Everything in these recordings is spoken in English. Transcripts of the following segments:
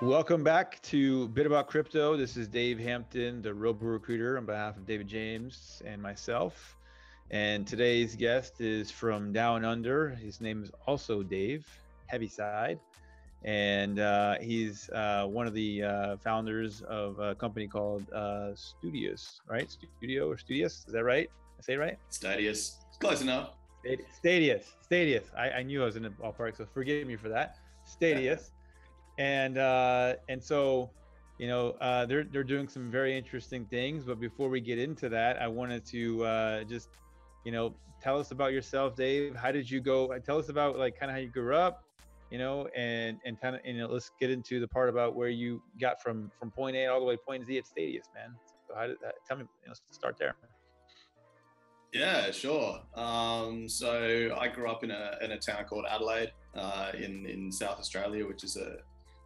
Welcome back to Bit About Crypto. This is Dave Hampton, the Robo Recruiter, on behalf of David James and myself. And today's guest is from Down Under. His name is also Dave Heavyside. And uh, he's uh, one of the uh, founders of a company called uh, Studius, right? Studio or Studios? is that right? I say it right? Stadius. Close enough. Stadius. Stadius. I, I knew I was in the ballpark, so forgive me for that. Stadius and uh, and so you know uh, they're they're doing some very interesting things. But before we get into that, I wanted to uh, just you know tell us about yourself, Dave. How did you go? Tell us about like kind of how you grew up, you know, and and kind of you know let's get into the part about where you got from from point A all the way to point Z at Stadius, man. So how did that? Tell me, you know, start there. Yeah, sure. Um, so I grew up in a in a town called Adelaide, uh, in in South Australia, which is a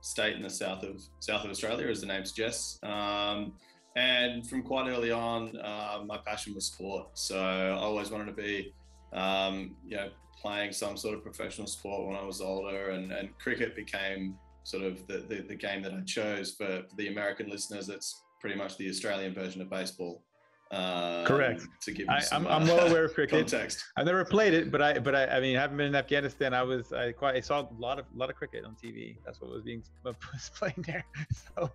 state in the south of south of Australia, as the name suggests. Um, and from quite early on, uh, my passion was sport. So I always wanted to be, um, you know, playing some sort of professional sport when I was older, and, and cricket became sort of the, the, the game that I chose for, for the American listeners. that's pretty much the Australian version of baseball. Um, Correct. To give I, am I'm, I'm well aware of cricket. Context. I've never played it, but I but I, I mean, I haven't been in Afghanistan. I was I quite I saw a lot of a lot of cricket on TV. That's what was being was playing there. So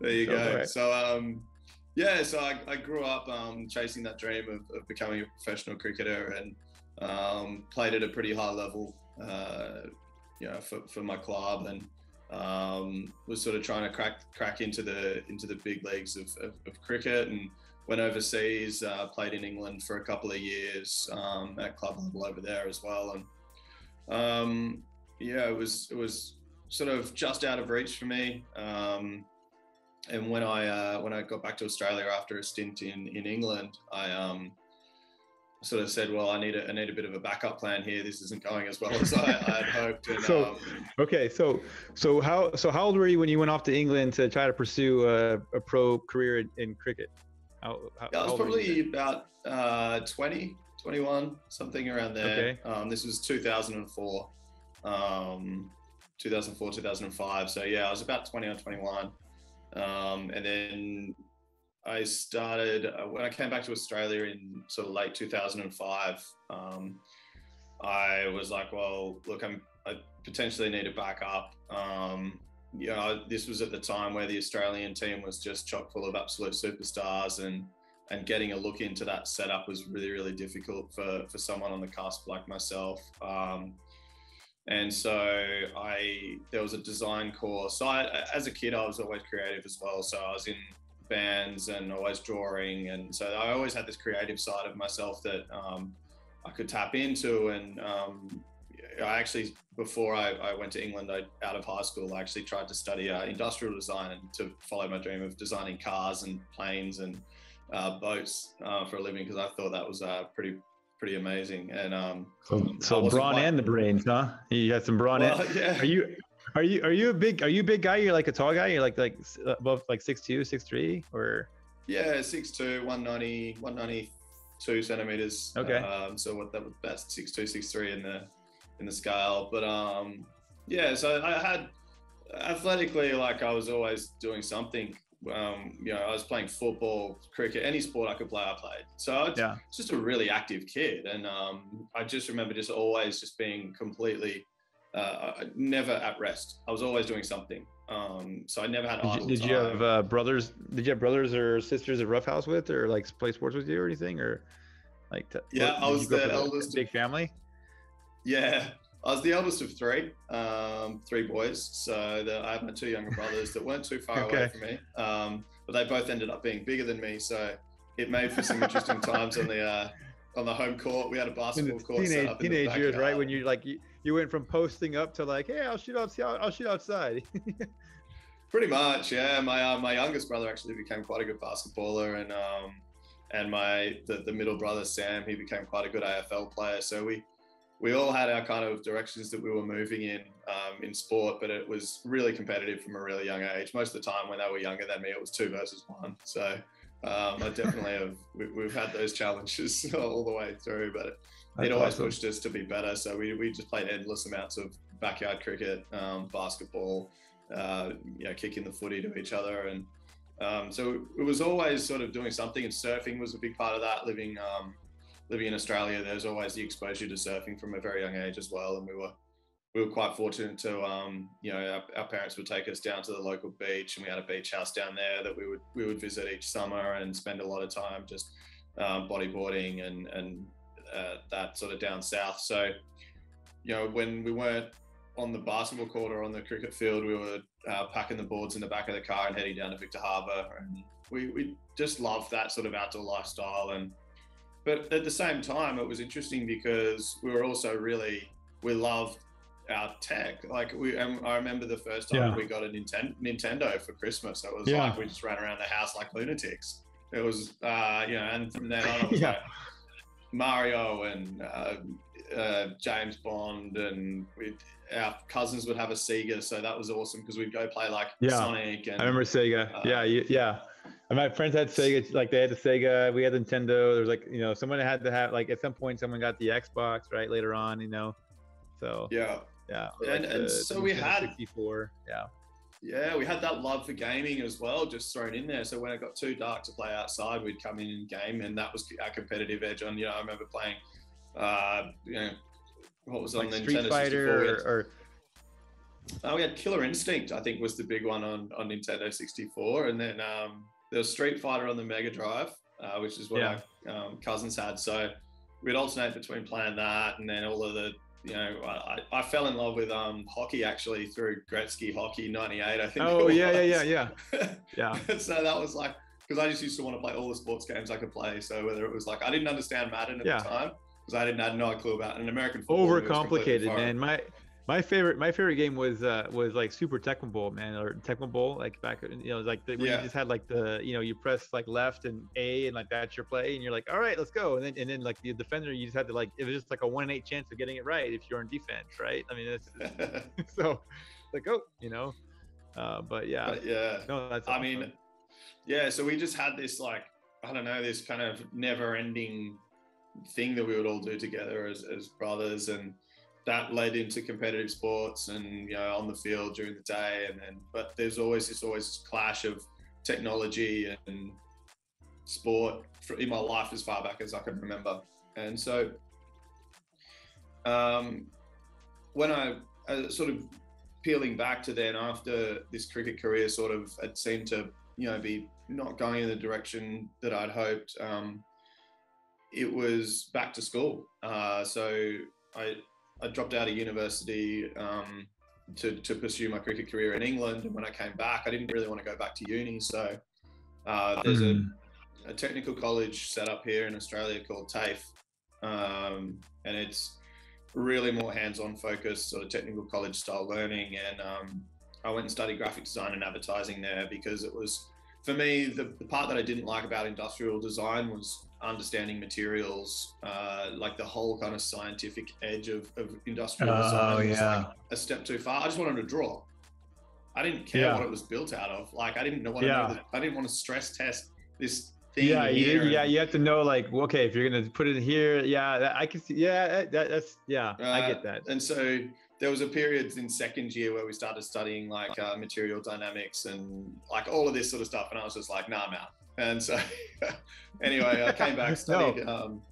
there you so, go. Right. So um, yeah, so I, I grew up um, chasing that dream of, of becoming a professional cricketer and um, played at a pretty high level. Uh, you know, for, for my club and um, was sort of trying to crack crack into the into the big leagues of, of, of cricket and went overseas, uh, played in England for a couple of years um, at club level over there as well, and um, yeah, it was it was sort of just out of reach for me. Um, and when I uh, when I got back to Australia after a stint in in England, I um, sort of said, well, I need a, I need a bit of a backup plan here. This isn't going as well as I, I had hoped. And, so, um, okay, so so how so how old were you when you went off to England to try to pursue a, a pro career in, in cricket? How, how, yeah, I was probably about uh, 20, 21, something around there. Okay. Um, this was 2004, um, 2004, 2005. So yeah, I was about 20 or 21. Um, and then I started uh, when I came back to Australia in sort of late 2005. Um, I was like, well, look, I'm, I potentially need a backup. Um, you know, this was at the time where the Australian team was just chock full of absolute superstars, and and getting a look into that setup was really, really difficult for for someone on the cusp like myself. Um, and so I there was a design course. So I, as a kid, I was always creative as well. So I was in bands and always drawing. And so I always had this creative side of myself that um, I could tap into. And um, I actually, before I, I, went to England, I, out of high school, I actually tried to study uh, industrial design and to follow my dream of designing cars and planes and uh, boats uh, for a living because I thought that was uh, pretty pretty amazing. And um, so, so brawn quite... and the brains, huh? You got some brawn. Well, yeah. Are you are you are you a big are you a big guy? You're like a tall guy. You're like like above like six two, six three, or yeah, six two, 190, 192 centimeters. Okay. Um, so what that was best six two, six three in the in the scale. But um, yeah, so I had athletically like I was always doing something. Um, you know, I was playing football, cricket, any sport I could play, I played. So I was yeah. just a really active kid, and um, I just remember just always just being completely uh, never at rest. I was always doing something. Um, so I never had. Did, you, did you, have uh, brothers? Did you have brothers or sisters at Roughhouse with, or like play sports with you or anything, or like? To, yeah, what, I was the eldest. big family. Yeah, I was the eldest of three, um, three boys. So the, I had my two younger brothers that weren't too far okay. away from me, um, but they both ended up being bigger than me. So it made for some interesting times on the uh, on the home court. We had a basketball court. Teenage, teenage years, right? When you like you, you went from posting up to like, hey, I'll shoot outside. I'll shoot outside. Pretty much, yeah. My uh, my youngest brother actually became quite a good basketballer, and um, and my the, the middle brother Sam, he became quite a good AFL player. So we we all had our kind of directions that we were moving in um, in sport, but it was really competitive from a really young age. Most of the time, when they were younger than me, it was two versus one. So um, I definitely have. We, have had those challenges all the way through, but it always awesome. pushed us to be better. So we, we just played endless amounts of backyard cricket, um, basketball, uh, you know, kicking the footy to each other, and um, so it was always sort of doing something. And surfing was a big part of that. Living um, living in Australia, there's always the exposure to surfing from a very young age as well, and we were we were quite fortunate to, um, you know, our, our, parents would take us down to the local beach, and we had a beach house down there that we would we would visit each summer and spend a lot of time just um, bodyboarding and and uh, that sort of down south. So, you know, when we weren't on the basketball court or on the cricket field, we were uh, packing the boards in the back of the car and heading down to Victor Harbor, and we we just loved that sort of outdoor lifestyle. And but at the same time, it was interesting because we were also really we loved our tech. Like we, I remember the first time yeah. we got a Nintendo, Nintendo for Christmas. It was yeah. like we just ran around the house like lunatics. It was, uh, you know, and from then on, it was yeah. like Mario and uh, uh, James Bond, and our cousins would have a Sega, so that was awesome because we'd go play like yeah. Sonic. And, I remember Sega. Uh, yeah, yeah. And my friends had Sega, like they had the Sega, we had Nintendo. There was like, you know, someone had to have like at some point someone got the Xbox, right? Later on, you know. So yeah, yeah. And, like and so we had 64. Yeah. Yeah, we had that love for gaming as well, just thrown in there. So when it got too dark to play outside, we'd come in and game, and that was our competitive edge. On you know, I remember playing, uh, you know, what was like on the Street Nintendo Fighter or, or oh, we had Killer Instinct. I think was the big one on on Nintendo 64, and then um, there was Street Fighter on the Mega Drive, uh, which is what yeah. our um, cousins had. So we'd alternate between playing that and then all of the you know, I, I fell in love with um, hockey actually through Gretzky Hockey '98. I think. Oh yeah, yeah, yeah, yeah, yeah. so that was like because I just used to want to play all the sports games I could play. So whether it was like I didn't understand Madden at yeah. the time because I didn't had no clue about an American football. Overcomplicated, man. My my favorite my favorite game was uh was like Super Tecmo Bowl, man, or Tecmo Bowl, like back you know like the, yeah. you just had like the you know you press like left and A and like that's your play and you're like all right let's go and then and then like the defender you just had to like it was just like a one in eight chance of getting it right if you're in defense right I mean it's so like oh you know uh but yeah but yeah no that's awesome. I mean yeah so we just had this like I don't know this kind of never ending thing that we would all do together as as brothers and that led into competitive sports and you know on the field during the day. And then but there's always this always this clash of technology and sport in my life as far back as I can remember. And so um, when I, I sort of peeling back to then after this cricket career sort of had seemed to you know be not going in the direction that I'd hoped um, it was back to school. Uh, so I I dropped out of university um, to, to pursue my cricket career in England. And when I came back, I didn't really want to go back to uni. So uh, there's a, hmm. a, technical college set up here in Australia called TAFE. Um, and it's really more hands-on focused, sort of technical college style learning. And um, I went and studied graphic design and advertising there because it was, for me, the, the part that I didn't like about industrial design was understanding materials, uh, like the whole kind of scientific edge of, of industrial oh, design was yeah. like a step too far. I just wanted to draw. I didn't care yeah. what it was built out of. Like I didn't know what yeah. I didn't want to stress test this thing. Yeah, you, yeah, you have to know like okay, if you're gonna put it here, yeah, that, I can see. Yeah, that, that's yeah, uh, I get that. And so there was a period in second year where we started studying like uh, material dynamics and like all of this sort of stuff, and I was just like, nah, I'm out. And so, anyway, I came back, studied, no. um,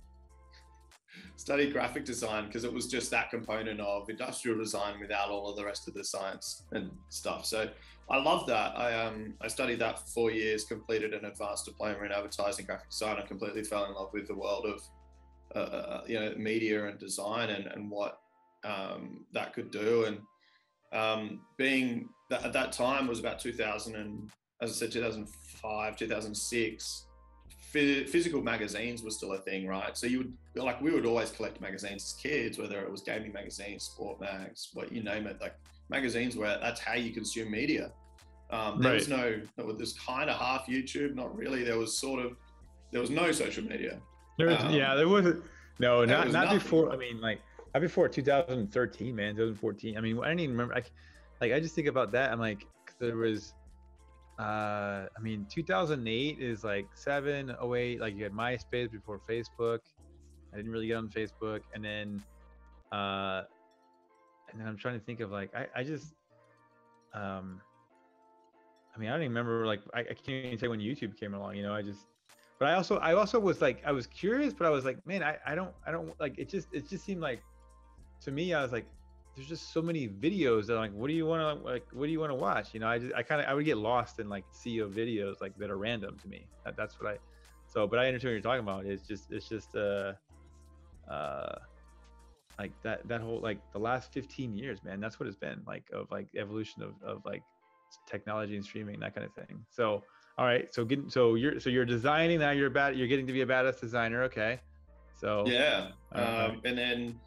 studied graphic design because it was just that component of industrial design without all of the rest of the science and stuff. So I love that. I um I studied that for four years, completed an advanced diploma in advertising graphic design. I completely fell in love with the world of uh, uh, uh you know media and design and and what um, that could do. And um, being that at that time was about 2000 and as I said, 2005, 2006, physical magazines were still a thing, right? So you would like we would always collect magazines as kids, whether it was gaming magazines, sport mags, what you name it. Like magazines where that's how you consume media. Um, there right. was no, there was this kind of half YouTube, not really. There was sort of, there was no social media. There was, um, yeah, there wasn't. No, not was not nothing. before. I mean, like not before 2013, man, 2014. I mean, I didn't even remember. I, like, I just think about that. I'm like, there was uh i mean 2008 is like 7 08 like you had myspace before facebook. I didn't really get on facebook. And then uh and then I'm trying to think of like I, I just um I mean I don't even remember like I, I can't even say when YouTube came along, you know, I just but I also I also was like I was curious, but I was like, man, I, I don't I don't like it just it just seemed like to me I was like there's just so many videos that I'm like what do you want to like what do you want to watch? You know i just i kind of i would get lost in like sea of videos like that are random to me. That, that's what i so but i understand what you're talking about. It's just it's just uh uh like that that whole like the last 15 years man that's what it's been like of like evolution of, of like technology and streaming that kind of thing. So all right so getting so you're so you're designing now you're bad you're getting to be a badass designer okay. So yeah um, and then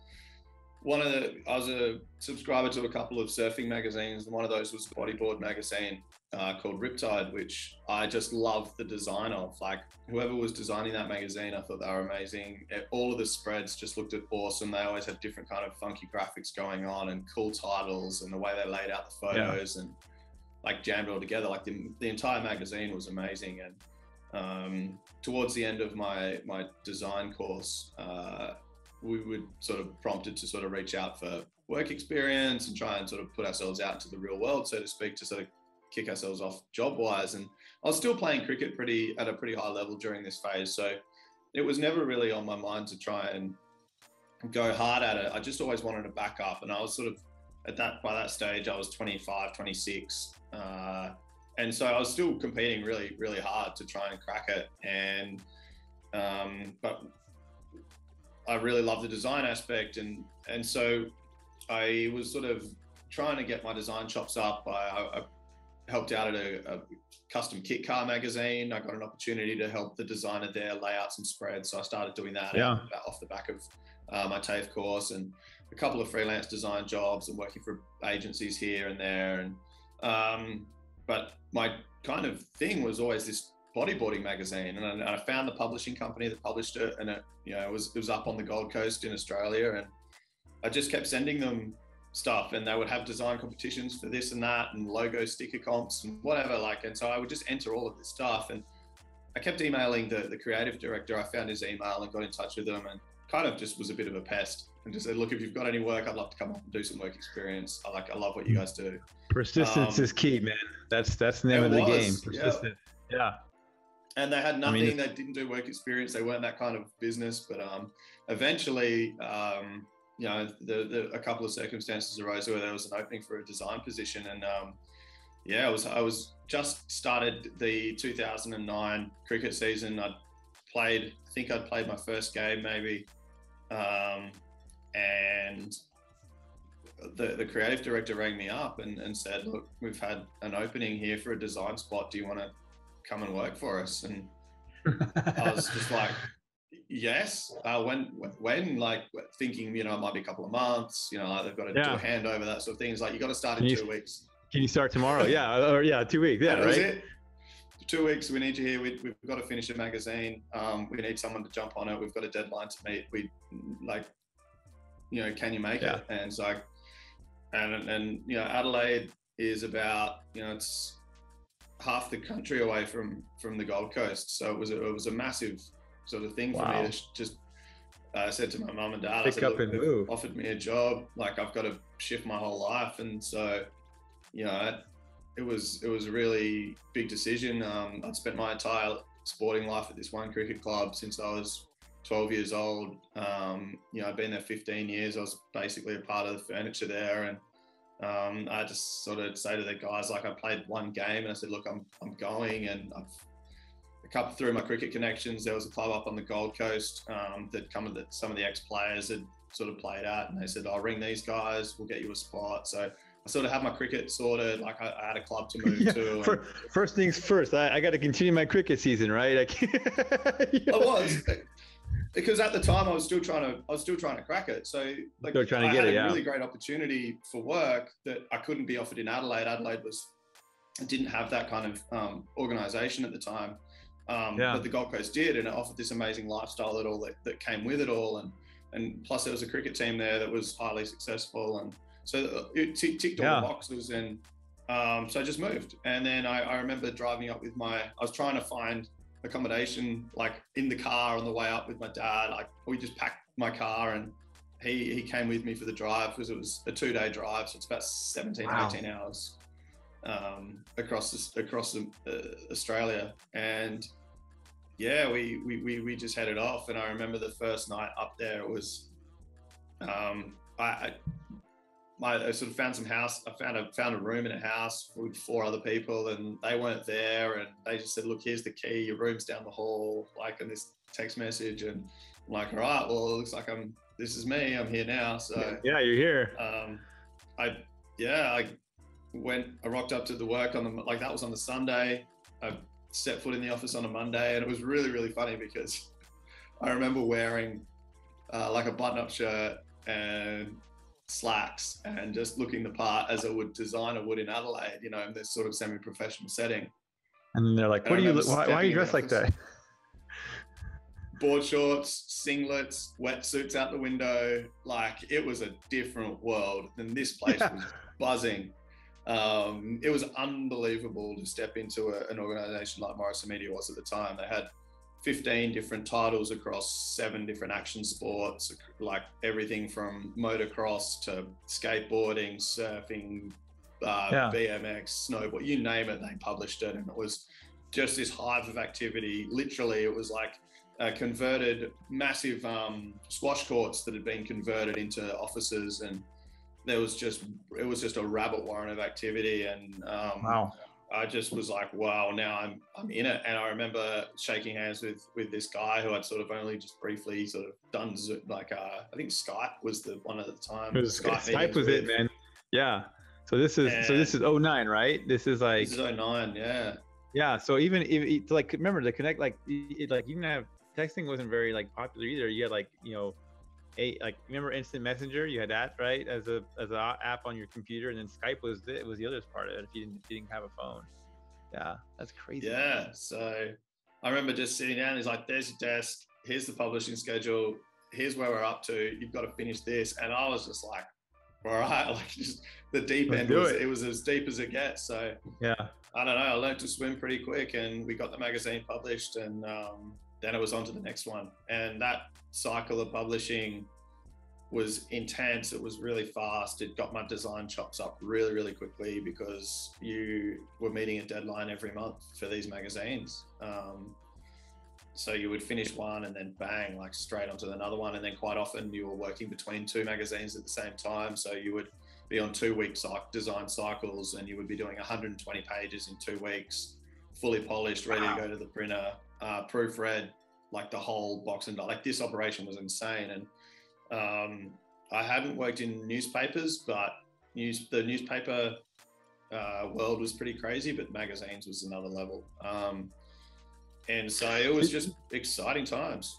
one of the I was a subscriber to a couple of surfing magazines, and one of those was Bodyboard magazine uh, called Riptide, which I just loved the design of. Like whoever was designing that magazine, I thought they were amazing. All of the spreads just looked at awesome. They always had different kind of funky graphics going on and cool titles, and the way they laid out the photos yeah. and like jammed it all together. Like the, the entire magazine was amazing. And um, towards the end of my my design course. Uh, we were sort of prompted to sort of reach out for work experience and try and sort of put ourselves out into the real world, so to speak, to sort of kick ourselves off job wise. And I was still playing cricket pretty at a pretty high level during this phase. So it was never really on my mind to try and go hard at it. I just always wanted to back up. And I was sort of at that by that stage, I was 25, 26. Uh, and so I was still competing really, really hard to try and crack it. And um, but I really love the design aspect, and and so I was sort of trying to get my design chops up. I, I helped out at a, a, custom kit car magazine. I got an opportunity to help the designer there lay out some spreads, so I started doing that yeah. off the back of uh, my TAFE course and a couple of freelance design jobs and working for agencies here and there. And um, but my kind of thing was always this bodyboarding magazine, and I, I, found the publishing company that published it, and it you know it was it was up on the Gold Coast in Australia, and I just kept sending them stuff, and they would have design competitions for this and that, and logo sticker comps and whatever, like, and so I would just enter all of this stuff, and I kept emailing the the creative director. I found his email and got in touch with him, and kind of just was a bit of a pest and just said, look, if you've got any work, I'd love to come up and do some work experience. I like, I love what you guys do. Persistence um, is key, man. That's that's the name of the was, game. Persistent. Yeah. yeah and they had nothing. I mean, they didn't do work experience. They weren't that kind of business. But um, eventually, um, you know, the, the, a couple of circumstances arose where there was an opening for a design position, and um, yeah, I was I was just started the 2009 cricket season. I'd played, I think I'd played my first game maybe, um, and the, the creative director rang me up and, and said, look, we've had an opening here for a design spot. Do you want to come and work for us. And I was just like, yes. Uh, when, when, like thinking, you know, it might be a couple of months, you know, like they've got to yeah. do a handover, that sort of thing. It's like, you got to start in you, two weeks. Can you start tomorrow? yeah. Or yeah, two weeks. Yeah. right. Two weeks. We need you here. We, have got to finish a magazine. Um, we need someone to jump on it. We've got a deadline to meet. We like, you know, can you make yeah. it? And it's like and, and, you know, Adelaide is about, you know, it's half the country away from from the Gold Coast. So it was a, it was a massive sort of thing wow. for me to just. Uh, I said to my mum and dad, Pick I said, up and move. offered me a job. Like I've got to shift my whole life, and so you know, it was it was a really big decision. Um, I'd spent my entire sporting life at this one cricket club since I was 12 years old. Um, you know, I'd been there 15 years. I was basically a part of the furniture there, and um, I just sort of say to the guys, like I played one game and I said, look, I'm, I'm going and I've a couple through my cricket connections. There was a club up on the Gold Coast um, that come that some of the ex players had sort of played at, and they said, "I'll ring these guys. We'll get you a spot." So I sort of had my cricket sorted. Like I, I had a club to move yeah, to. And, first things first, I, I got to continue my cricket season, right? Yeah. I was because at the time I was still trying to I was still trying to crack it. So like still trying to I get had it, a yeah. really great opportunity for work that I couldn't be offered in Adelaide. Adelaide was didn't have that kind of um, organization at the time. Um, yeah. but the Gold Coast did, and it offered this amazing lifestyle that all that, that came with it all, and and plus there was a cricket team there that was highly successful, and so uh, it t- ticked all yeah. the boxes, and um, so I just moved, and then I, I remember driving up with my, I was trying to find accommodation like in the car on the way up with my dad. Like we just packed my car and he he came with me for the drive because it was a two day drive, so it's about 17, wow. 18 hours um, across across uh, Australia, and yeah, we, we we we just headed off. And I remember the first night up there it was, um, I, I my, I sort of found some house. I found a found a room in a house with four other people, and they weren't there. And they just said, "Look, here's the key. Your room's down the hall." Like in this text message, and I'm like, "All right, well, it looks like I'm. This is me. I'm here now." So yeah, you're here. Um, I yeah, I went. I rocked up to the work on the like that was on the Sunday. I set foot in the office on a Monday, and it was really really funny because I remember wearing uh, like a button-up shirt and slacks and just looking the part as a would designer would in Adelaide, you know, in this sort of semi-professional setting. And they're like, "What are you? Why, why, are you dressed like that?" Board shorts, singlets, wetsuits out the window. Like it was a different world, and this place yeah. was buzzing. Um, it was unbelievable to step into a, an organization like Morrison Media was at the time. They had 15 different titles across seven different action sports, like everything from motocross to skateboarding, surfing, uh, yeah. BMX, snowboard, you name it, they published it. And it was just this hive of activity. Literally, it was like a converted massive um, squash courts that had been converted into offices. And there was just, it was just a rabbit warren of activity. And um, wow I just was like, wow, now I'm I'm in it. And I remember shaking hands with with this guy who I'd sort of only just briefly sort of done like uh, I think Skype was the one at the time. It was Skype, Skype was with. it, man. Yeah. So this is and so this is 09, right? This is like this is 09, yeah. Yeah. So even if like remember to connect like it, like you didn't have texting wasn't very like popular either. You had like you know a like remember instant messenger? You had that right? As a as an app on your computer and then skype was it was the other part of it if you didn't, if you didn't have a phone. Yeah that's crazy. Yeah so i remember just sitting down he's like there's your desk here's the publishing schedule here's where we're up to you've got to finish this and i was just like all right like just the deep Let's end was it. it was as deep as it gets so yeah. I don't know i learned to swim pretty quick and we got the magazine published and um, then it was on to the next one. And that cycle of publishing was intense. It was really fast. It got my design chops up really, really quickly because you were meeting a deadline every month for these magazines. Um, so you would finish one and then bang, like straight onto another one. And then quite often you were working between two magazines at the same time. So you would be on two week design cycles and you would be doing 120 pages in two weeks, fully polished, ready wow. to go to the printer uh, proofread like the whole box and like this operation was insane. And um, I hadn't worked in newspapers, but news the newspaper uh, world was pretty crazy, but magazines was another level. Um, and so it was just exciting times.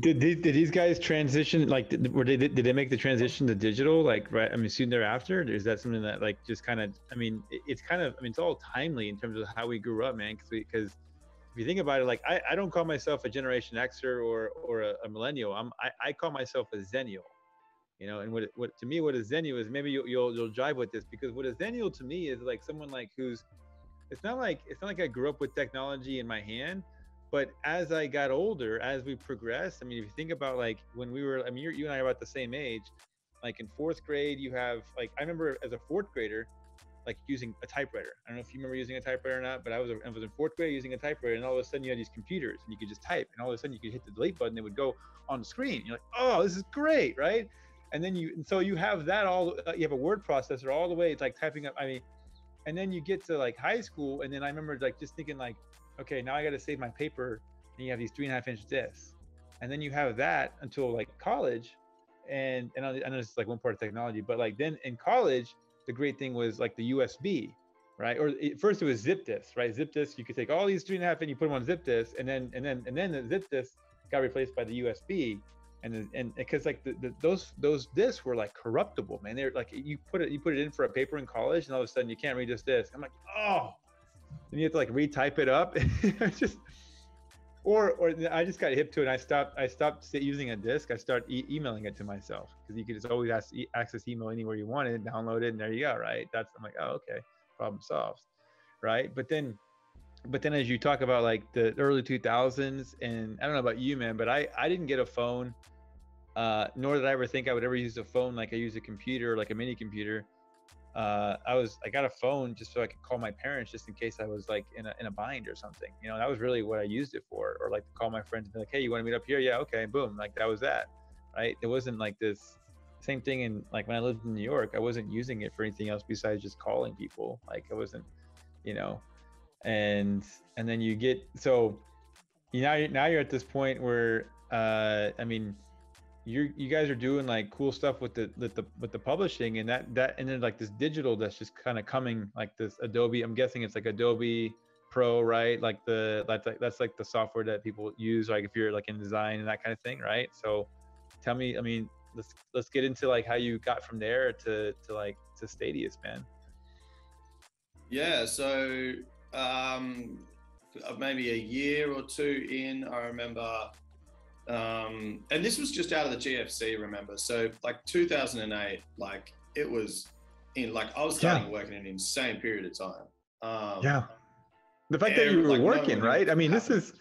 Did, did, did these guys transition? Like, did, were they did they make the transition to digital? Like, right? I mean, soon thereafter, is that something that like just kind of? I mean, it, it's kind of. I mean, it's all timely in terms of how we grew up, man. Because if you think about it, like I, I don't call myself a Generation Xer or or a, a millennial. I'm I, I call myself a Zennial. You know, and what what to me what a Zennial is maybe you, you'll you'll jive with this because what a Zennial to me is like someone like who's it's not like it's not like I grew up with technology in my hand, but as I got older, as we progressed, I mean, if you think about like when we were, I mean, you and I are about the same age. Like in fourth grade, you have like I remember as a fourth grader, like using a typewriter. I don't know if you remember using a typewriter or not, but I was, I was in fourth grade using a typewriter, and all of a sudden you had these computers, and you could just type, and all of a sudden you could hit the delete button, and it would go on the screen. You're like, oh, this is great, right? And then you, and so you have that all, uh, you have a word processor all the way. It's like typing up. I mean, and then you get to like high school, and then I remember like just thinking like, okay, now I got to save my paper, and you have these three and a half inch discs, and then you have that until like college, and and I know it's like one part of technology, but like then in college the great thing was like the USB, right? Or it, first it was zip disk, right? Zip disk, you could take all these three and a half and you put them on zip disk, and then and then and then the zip disk got replaced by the USB, and and because like the, the, those those discs were like corruptible, man. They're like you put it you put it in for a paper in college, and all of a sudden you can't read this disc. I'm like, oh, and you have to like retype it up. just or or I just got hip to it. I stopped I stopped using a disk. I started e- emailing it to myself because you could just always ask, e- access email anywhere you wanted, download it, and there you go. Right? That's I'm like, oh okay, problem solved. Right? But then, but then as you talk about like the early 2000s, and I don't know about you, man, but I I didn't get a phone uh, nor did I ever think I would ever use a phone like I use a computer, like a mini computer. Uh, I was I got a phone just so I could call my parents just in case I was like in a in a bind or something. You know, that was really what I used it for, or like to call my friends and be like, hey, you want to meet up here? Yeah, okay, boom, like that was that, right? It wasn't like this same thing in like when I lived in New York, I wasn't using it for anything else besides just calling people. Like I wasn't, you know, and and then you get so you now now you're at this point where uh I mean you you guys are doing like cool stuff with the with the with the publishing and that that and then like this digital that's just kind of coming like this Adobe. I'm guessing it's like Adobe Pro, right? Like the that's like that's like the software that people use, like if you're like in design and that kind of thing, right? So tell me, I mean, let's let's get into like how you got from there to to like to Stadius, man. Yeah, so um maybe a year or two in, I remember um, and this was just out of the GFC, remember? So like 2008, like it was in like I was starting yeah. working in an insane period of time. Um, yeah. The fact that you were like, working, no right? I mean, this is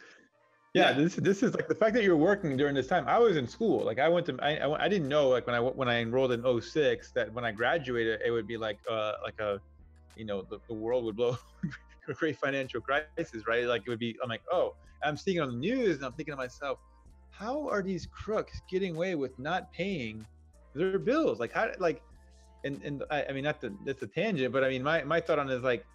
yeah, yeah, this this is like the fact that you're working during this time. I was in school. Like I went to I, I, I didn't know like when I when I enrolled in 06 that when I graduated it would be like uh like a you know the, the world would blow a great financial crisis, right? Like it would be I'm like, "Oh, I'm seeing it on the news and I'm thinking to myself, how are these crooks getting away with not paying their bills? Like how like and and I, I mean not the that's a tangent, but I mean my my thought on it is like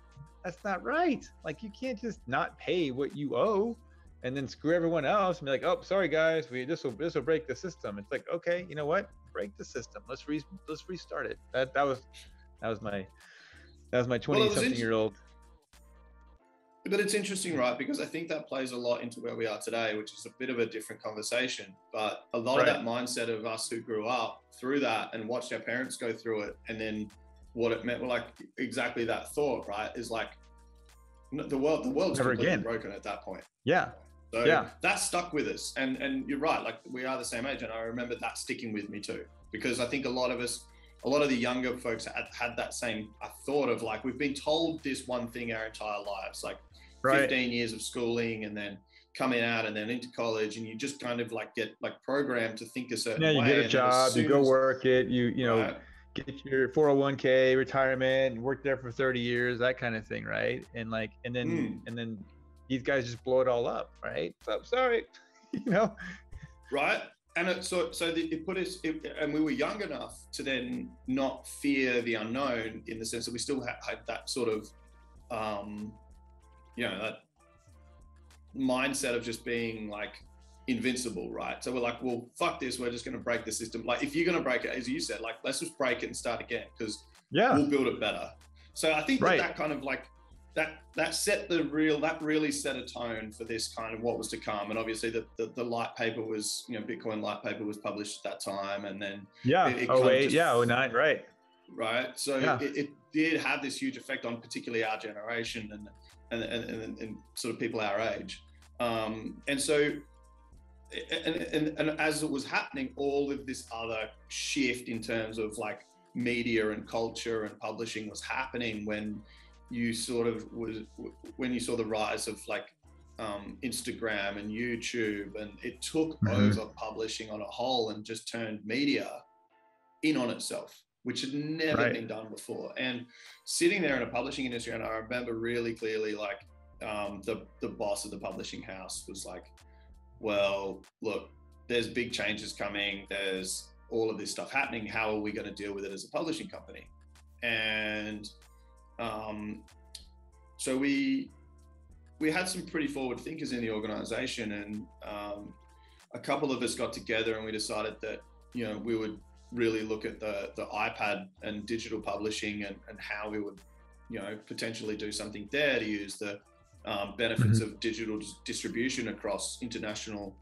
that's not right. Like you can't just not pay what you owe and then screw everyone else and be like, oh, sorry guys, we this will this will break the system. It's like, okay, you know what? Break the system. Let's re let's restart it. That that was that was my that was my 20 well, something year old but it's interesting, right? Because I think that plays a lot into where we are today, which is a bit of a different conversation. But a lot right. of that mindset of us who grew up through that and watched our parents go through it, and then what it meant, well, like exactly that thought, right? Is like the world, the world's Never completely again. broken at that point. Yeah. So yeah. that stuck with us, and and you're right. Like we are the same age, and I remember that sticking with me too, because I think a lot of us a lot of the younger folks had, had that same thought of like we've been told this one thing our entire lives like right. 15 years of schooling and then coming out and then into college and you just kind of like get like programmed to think a certain yeah you way. get a job you go work it you you know right. get your 401k retirement work there for 30 years that kind of thing right and like and then mm. and then these guys just blow it all up right so sorry you know right and it, so so the, it put us it, and we were young enough to then not fear the unknown in the sense that we still had, had that sort of um you know that mindset of just being like invincible, right? So we're like, well, fuck this. We're just going to break the system. Like, if you're going to break it, as you said, like, let's just break it and start again because yeah, we'll build it better. So I think right. that, that kind of like that that set the real that really set a tone for this kind of what was to come. And obviously, the the, the light paper was you know Bitcoin light paper was published at that time, and then yeah, it, it oh eight, yeah, oh nine, right, right. So yeah. it, it did have this huge effect on particularly our generation and and, and, and sort of people our age. Um, and so, and, and, and as it was happening, all of this other shift in terms of like media and culture and publishing was happening when you sort of was when you saw the rise of like um, Instagram and YouTube, and it took mm-hmm. over publishing on a whole and just turned media in on itself which had never right. been done before. And sitting there in a publishing industry, and I remember really clearly, like um, the the boss of the publishing house was like, "Well, look, there's big changes coming. There's all of this stuff happening. How are we going to deal with it as a publishing company?" And um, so we we had some pretty forward thinkers in the organization, and um, a couple of us got together and we decided that you know we would really look at the the iPad and digital publishing and, and how we would, you know, potentially do something there to use the um, benefits mm-hmm. of digital distribution across international,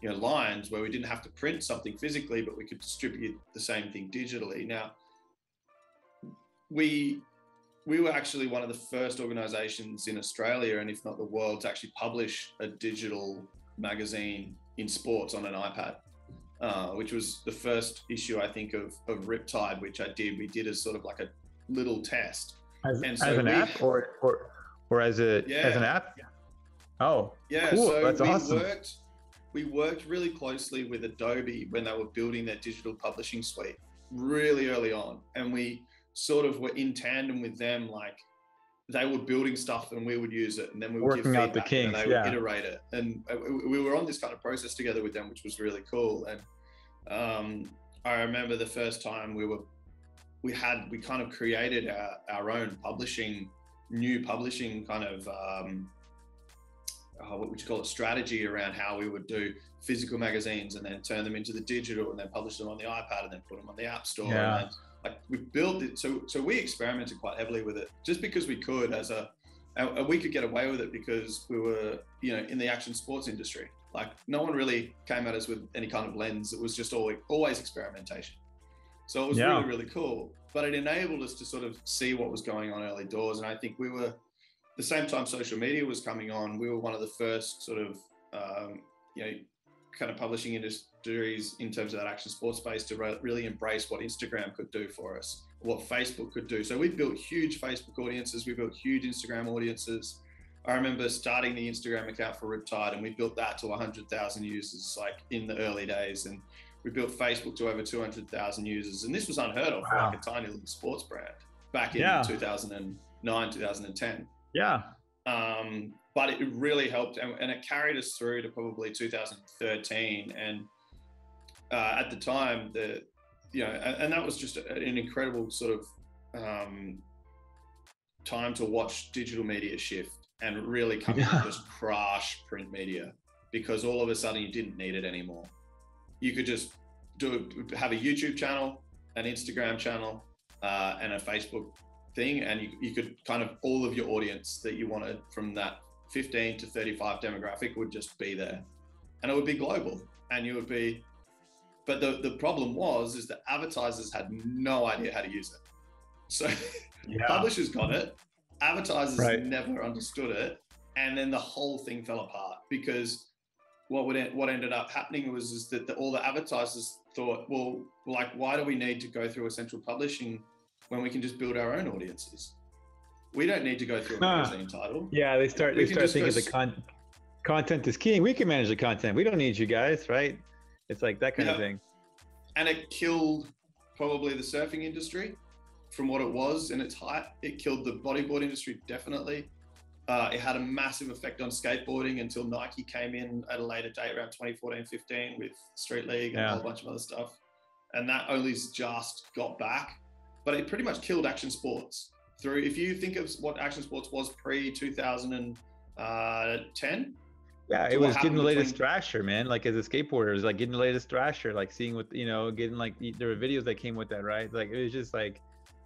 you know, lines where we didn't have to print something physically, but we could distribute the same thing digitally. Now, we we were actually one of the first organizations in Australia, and if not the world, to actually publish a digital magazine in sports on an iPad uh, which was the first issue I think of of Riptide, which I did. We did as sort of like a little test. As, and so as an we, app or, or or as a yeah. as an app? Oh, yeah. Cool. So That's we awesome. worked we worked really closely with Adobe when they were building their digital publishing suite really early on. And we sort of were in tandem with them, like they were building stuff and we would use it and then we would working out the kinks, and they would iterate it. And uh, we were on this kind of process together with them, which was really cool. And um, I remember the first time we were, we had, we kind of created our, our own publishing, new publishing kind of, um, uh, what would you call it, strategy around how we would do physical magazines and then turn them into the digital and then publish them on the iPad and then put them on the App Store. Yeah. And like we built it so so we experimented quite heavily with it just because we could as a and we could get away with it because we were you know in the action sports industry. Like no one really came at us with any kind of lens. It was just always always experimentation. So it was yeah. really really cool. But it enabled us to sort of see what was going on early doors. And i think we were the same time social media was coming on we were one of the first sort of um, you know kind of publishing industries in terms of that action sports space to re- really embrace what Instagram could do for us, what Facebook could do. So we built huge Facebook audiences, we built huge Instagram audiences. I remember starting the Instagram account for Riptide, and we built that to 100,000 users, like in the early days, and we built Facebook to over 200,000 users, and this was unheard of wow. for like a tiny little sports brand back in yeah. 2009, 2010. Yeah. Um, but it really helped and, and, it carried us through to probably 2013 and uh, at the time the you know and, and, that was just an incredible sort of um, time to watch digital media shift and really come yeah. to just crash print media because all of a sudden you didn't need it anymore you could just do have a youtube channel an instagram channel uh, and a facebook thing and you, you could kind of all of your audience that you wanted from that 15 to 35 demographic would just be there and it would be global and you would be but the, the problem was is that advertisers had no idea how to use it so yeah. publishers got it advertisers right. never understood it and then the whole thing fell apart because what would what ended up happening was is that the, all the advertisers thought well like why do we need to go through a central publishing when we can just build our own audiences we don't need to go through a magazine title. Yeah, they start we they start thinking the con- content is king. We can manage the content. We don't need you guys, right? It's like that kind yeah. of thing. And it killed probably the surfing industry from what it was in its height. It killed the bodyboard industry definitely. Uh, it had a massive effect on skateboarding until Nike came in at a later date around 2014 15 with Street League and yeah. a whole bunch of other stuff. And that only just got back, but it pretty much killed action sports through. If you think of what action sports was pre 2010, yeah, it was getting the latest between... thrasher, man. Like as a skateboarder, it was like getting the latest thrasher, like seeing what you know, getting like there were videos that came with that, right? Like it was just like,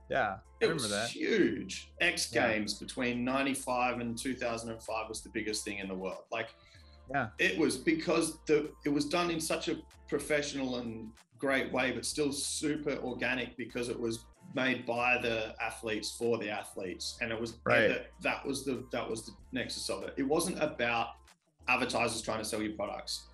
yeah, I it was that. Huge. X Games yeah. between '95 and 2005 was the biggest thing in the world. Like, yeah, it was because the it was done in such a professional and great way, but still super organic because it was made by the athletes for the athletes, and it was right. that, that was the that was the nexus of it. It wasn't about advertisers trying to sell you products.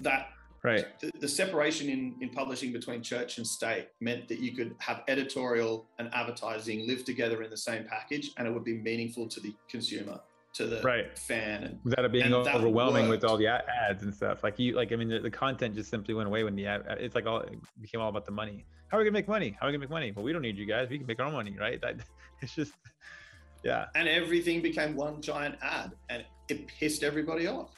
That right. the, the, separation in, in publishing between church and state meant that you could have editorial and advertising live together in the same package and it would be meaningful to the consumer to the right. fan and without it being overwhelming with all the ads and stuff. Like you like i mean the, the, content just simply went away when the ad it's like all it became all about the money. How are we gonna make money? How are we gonna make money? Well we don't need you guys. We can make our own money right? That it's just yeah. And everything became one giant ad and it pissed everybody off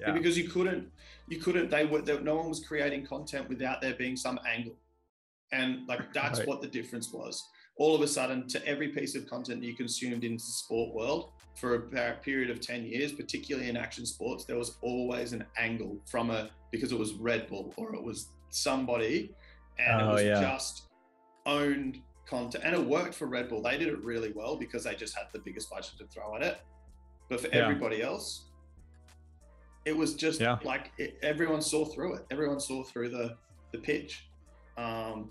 yeah. because you couldn't you couldn't they were they, no one was creating content without there being some angle and like that's right. what the difference was all of a sudden to every piece of content you consumed in the sport world for a period of 10 years, particularly in action sports, there was always an angle from a because it was Red Bull or it was somebody and oh, it was yeah. just owned content. And it worked for Red Bull. They did it really well because they just had the biggest budget to throw at it. But for yeah. everybody else, it was just yeah. like it, everyone saw through it. Everyone saw through the the pitch. Um,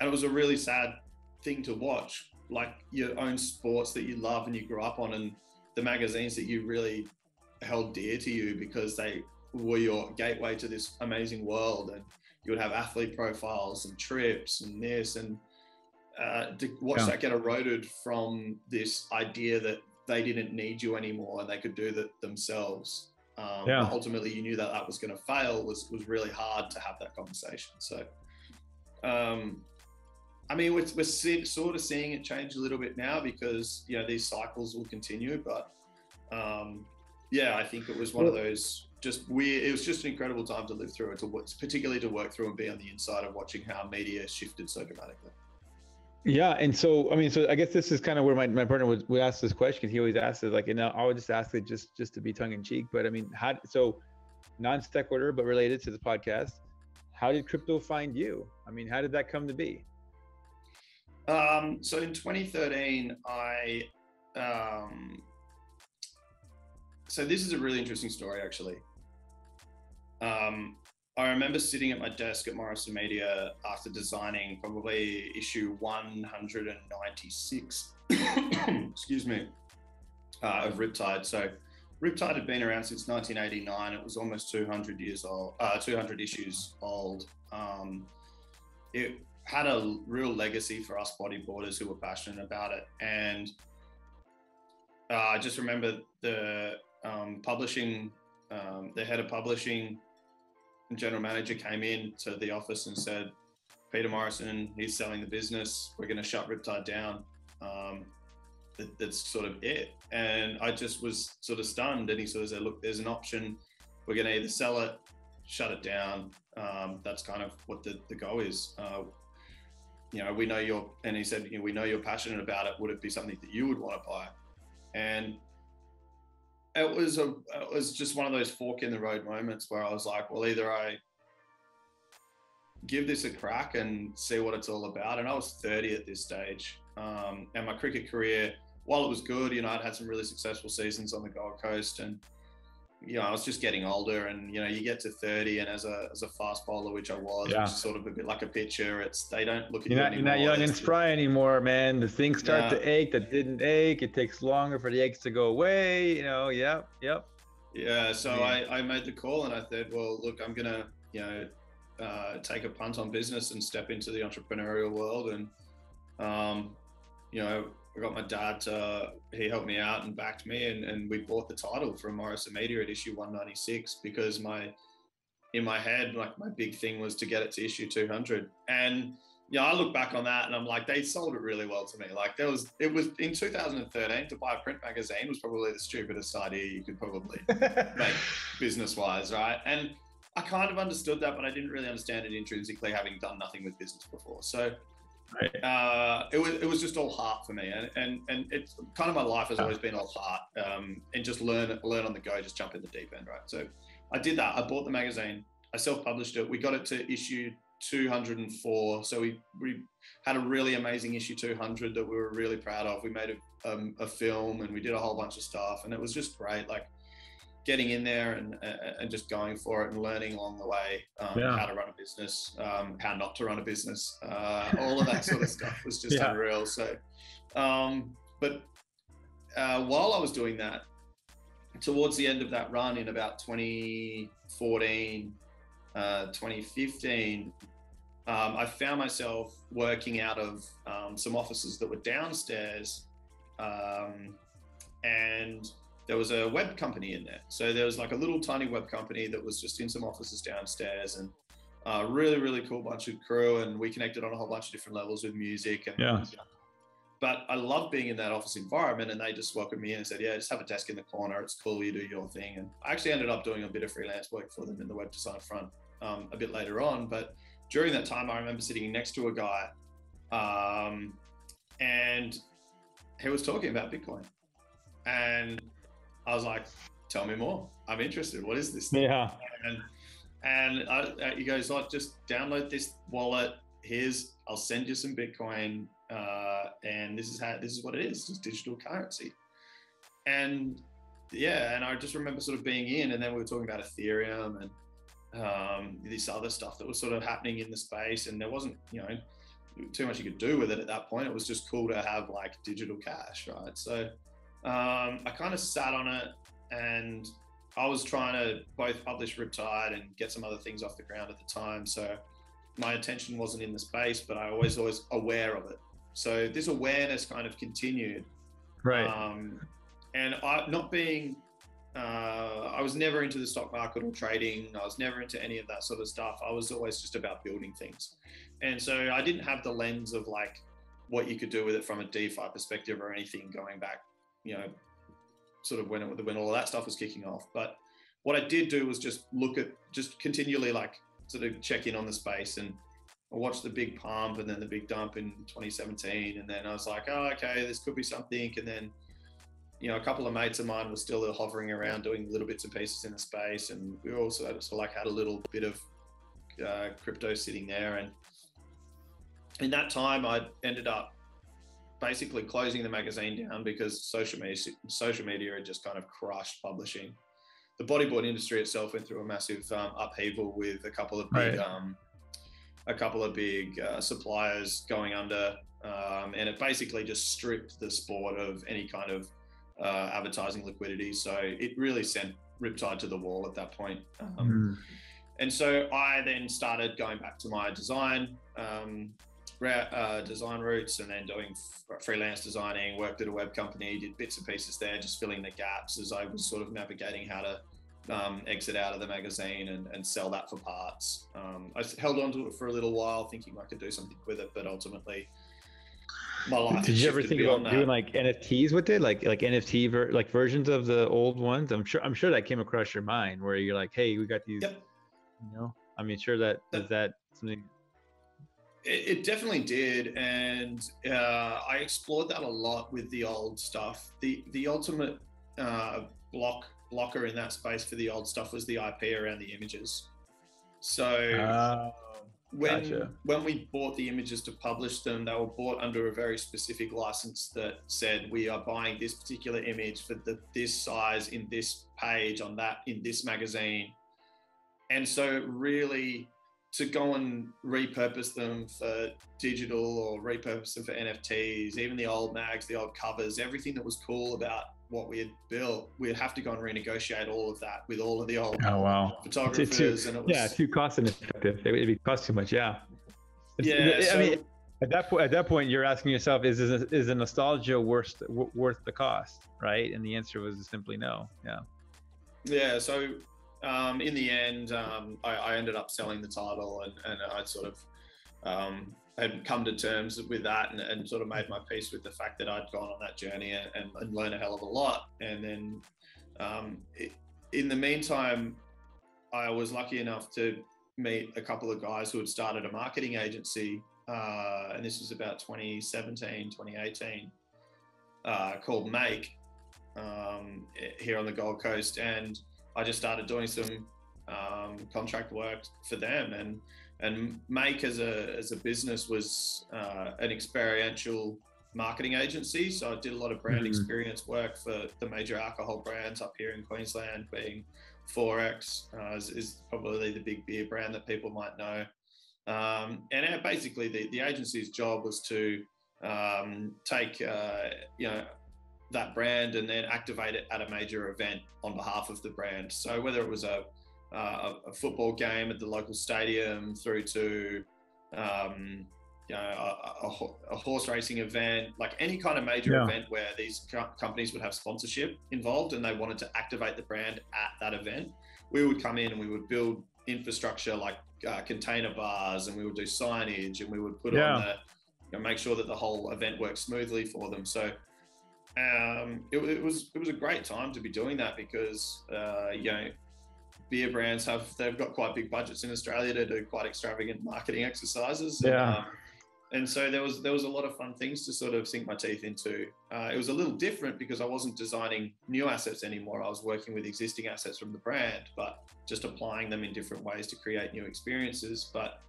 and it was a really sad thing to watch like your own sports that you love and you grew up on and the magazines that you really held dear to you because they were your gateway to this amazing world and you would have athlete profiles and trips and this and uh, to watch yeah. that get eroded from this idea that they didn't need you anymore and they could do that themselves Um, yeah. ultimately, you knew that that was going to fail. Was was really hard to have that conversation. So, um, I mean, we're, we're see, sort of seeing it change a little bit now because you know these cycles will continue. But um, yeah, I think it was one of those just weird. It was just an incredible time to live through it, to particularly to work through and be on the inside of watching how media shifted so dramatically. Yeah, and so I mean, so I guess this is kind of where my, my partner would, would ask this question. He always asks it like, and I would just ask it just just to be tongue in cheek. But I mean, how so non sequitur, but related to the podcast. How did crypto find you? I mean, how did that come to be? Um, so in 2013, I um, so this is a really interesting story actually. Um, I remember sitting at my desk at Morrison Media after designing probably issue 196, excuse me, uh, of Riptide. So Riptide had been around since 1989. It was almost 200 years old, uh, 200 issues old. Um, it had a real legacy for us bodyboarders who were passionate about it. And uh, I just remember the um, publishing, um, the head of publishing general manager came in to the office and said, Peter Morrison, he's selling the business. We're going to shut Riptide down. Um, that, that's sort of it. And I just was sort of stunned. And he sort of said, look, there's an option. We're going to either sell it, shut it down. Um, that's kind of what the, the goal is. Uh, you know, we know you're, and he said, you know, we know you're passionate about it. Would it be something that you would want to buy? And it was a it was just one of those fork in the road moments where I was like, well, either I give this a crack and see what it's all about. And I was 30 at this stage, um, and my cricket career, while it was good, you know, I'd had some really successful seasons on the Gold Coast, and you know, I was just getting older, and you know, you get to 30, and as a as a fast bowler, which I was, yeah. sort of a bit like a pitcher, it's they don't look at you're you not, anymore. You're not young and spry anymore, man. The things start yeah. to ache that didn't ache. It takes longer for the aches to go away. You know, yep, yep. Yeah, so yeah. I, I made the call and I said, well, look, I'm gonna, you know, uh, take a punt on business and step into the entrepreneurial world, and um, you know, I got my dad to, he helped me out and backed me and, and we bought the title from Morrison Media at issue 196 because my, in my head, like my big thing was to get it to issue 200. And, yeah, I look back on that and I'm like, they sold it really well to me. Like there was, it was in 2013 to buy a print magazine was probably the stupidest idea you could probably make business wise. Right. And I kind of understood that, but I didn't really understand it intrinsically having done nothing with business before. So Right. Uh, it was it was just all heart for me, and and and it's kind of my life has always been all heart, um, and just learn learn on the go, just jump in the deep end, right? So I did that. I bought the magazine. I self published it. We got it to issue 204. So we we had a really amazing issue 200 that we were really proud of. We made a, um, a film and we did a whole bunch of stuff, and it was just great. Like getting in there and, and just going for it and learning along the way um, yeah. how to run a business, um, how not to run a business, uh, all of that sort of stuff was just yeah. unreal. So, um, but uh, while I was doing that, towards the end of that run in about 2014, uh, 2015, um, I found myself working out of um, some offices that were downstairs. Um, and there was a web company in there. So there was like a little tiny web company that was just in some offices downstairs and a really, really cool bunch of crew. And we connected on a whole bunch of different levels with music. And, yeah. But I love being in that office environment. And they just welcomed me in and said, yeah, just have a desk in the corner. It's cool. You do your thing. And I actually ended up doing a bit of freelance work for them in the web design front um, a bit later on. But during that time, I remember sitting next to a guy um, and he was talking about Bitcoin. And I was like, tell me more. I'm interested. What is this? Thing? Yeah. And and I, uh, he goes, like, just download this wallet. Here's, I'll send you some Bitcoin, uh, and this is how this is what it is, just digital currency. And yeah, and I just remember sort of being in, and then we were talking about Ethereum and um, this other stuff that was sort of happening in the space, and there wasn't, you know, too much you could do with it at that point. It was just cool to have like digital cash, right? So um, I kind of sat on it and I was trying to both publish Riptide and get some other things off the ground at the time. So my attention wasn't in the space, but I was always aware of it. So this awareness kind of continued. Right. Um, and I, not being uh, I was never into the stock market or trading. I was never into any of that sort of stuff. I was always just about building things. And so I didn't have the lens of like what you could do with it from a DeFi perspective or anything going back, you know, sort of when it, when all that stuff was kicking off. But what I did do was just look at, just continually like sort of check in on the space and I watched the big pump and then the big dump in 2017. And then I was like, oh, okay, this could be something. And then you know, a couple of mates of mine were still hovering around doing little bits and pieces in the space, and we also sort of like had a little bit of uh, crypto sitting there. And in that time, I ended up basically closing the magazine down because social media social media had just kind of crushed publishing. The bodyboard industry itself went through a massive um, upheaval with a couple of big, right. um, a couple of big uh, suppliers going under, um, and it basically just stripped the sport of any kind of uh, advertising liquidity. So it really sent Riptide to the wall at that point. Um, mm. And so I then started going back to my design um, uh, design roots and then doing f- freelance designing. Worked at a web company, did bits and pieces there, just filling the gaps as I was sort of navigating how to um, exit out of the magazine and, and sell that for parts. Um, I held on to it for a little while, thinking I could do something with it, but ultimately my life. Did you ever think about that. doing like NFTs with it, like like NFT ver- like versions of the old ones? I'm sure I'm sure that came across your mind where you're like, hey, we got these. Yep. You know, I mean, sure that is that something. It, it definitely did, and uh, I explored that a lot with the old stuff. The the ultimate uh, block blocker in that space for the old stuff was the IP around the images. So. Uh when gotcha. when we bought the images to publish them, they were bought under a very specific license that said we are buying this particular image for the this size in this page on that in this magazine, and so really to go and repurpose them for digital or repurpose them for NFTs, even the old mags, the old covers, everything that was cool about what we had built, we'd have to go and renegotiate all of that with all of the old oh, wow. photographers. Too, and it was, yeah, too cost ineffective. It would be cost too much. Yeah. It's, yeah. I so, mean, at that point, at that point, you're asking yourself, is is, is a nostalgia worth worth the cost, right? And the answer was simply no. Yeah. Yeah. So um, in the end, um, I, I, ended up selling the title, and, and I sort of um, had come to terms with that and, and, sort of made my peace with the fact that I'd gone on that journey and, and learned a hell of a lot. And then um, it, in the meantime, I was lucky enough to meet a couple of guys who had started a marketing agency. Uh, and this was about 2017, 2018, uh, called Make um, here on the Gold Coast. And I just started doing some um, contract work for them. And and Make as a as a business was uh, an experiential marketing agency. So I did a lot of brand mm-hmm. experience work for the major alcohol brands up here in Queensland, being XXXX uh, is, is, probably the big beer brand that people might know. Um, and basically, the, the agency's job was to um, take uh, you know that brand and then activate it at a major event on behalf of the brand. So whether it was a uh, a, football game at the local stadium through to um, you know, a, a, a, horse racing event, like any kind of major yeah. event where these co- companies would have sponsorship involved and they wanted to activate the brand at that event, we would come in and we would build infrastructure like uh, container bars and we would do signage and we would put yeah. on the, you know, make sure that the whole event works smoothly for them. So um, it, it, was it was a great time to be doing that because uh, you know beer brands have they've got quite big budgets in Australia to do quite extravagant marketing exercises. Yeah. Um, and so there was there was a lot of fun things to sort of sink my teeth into. Uh, it was a little different because I wasn't designing new assets anymore. I was working with existing assets from the brand, but just applying them in different ways to create new experiences. But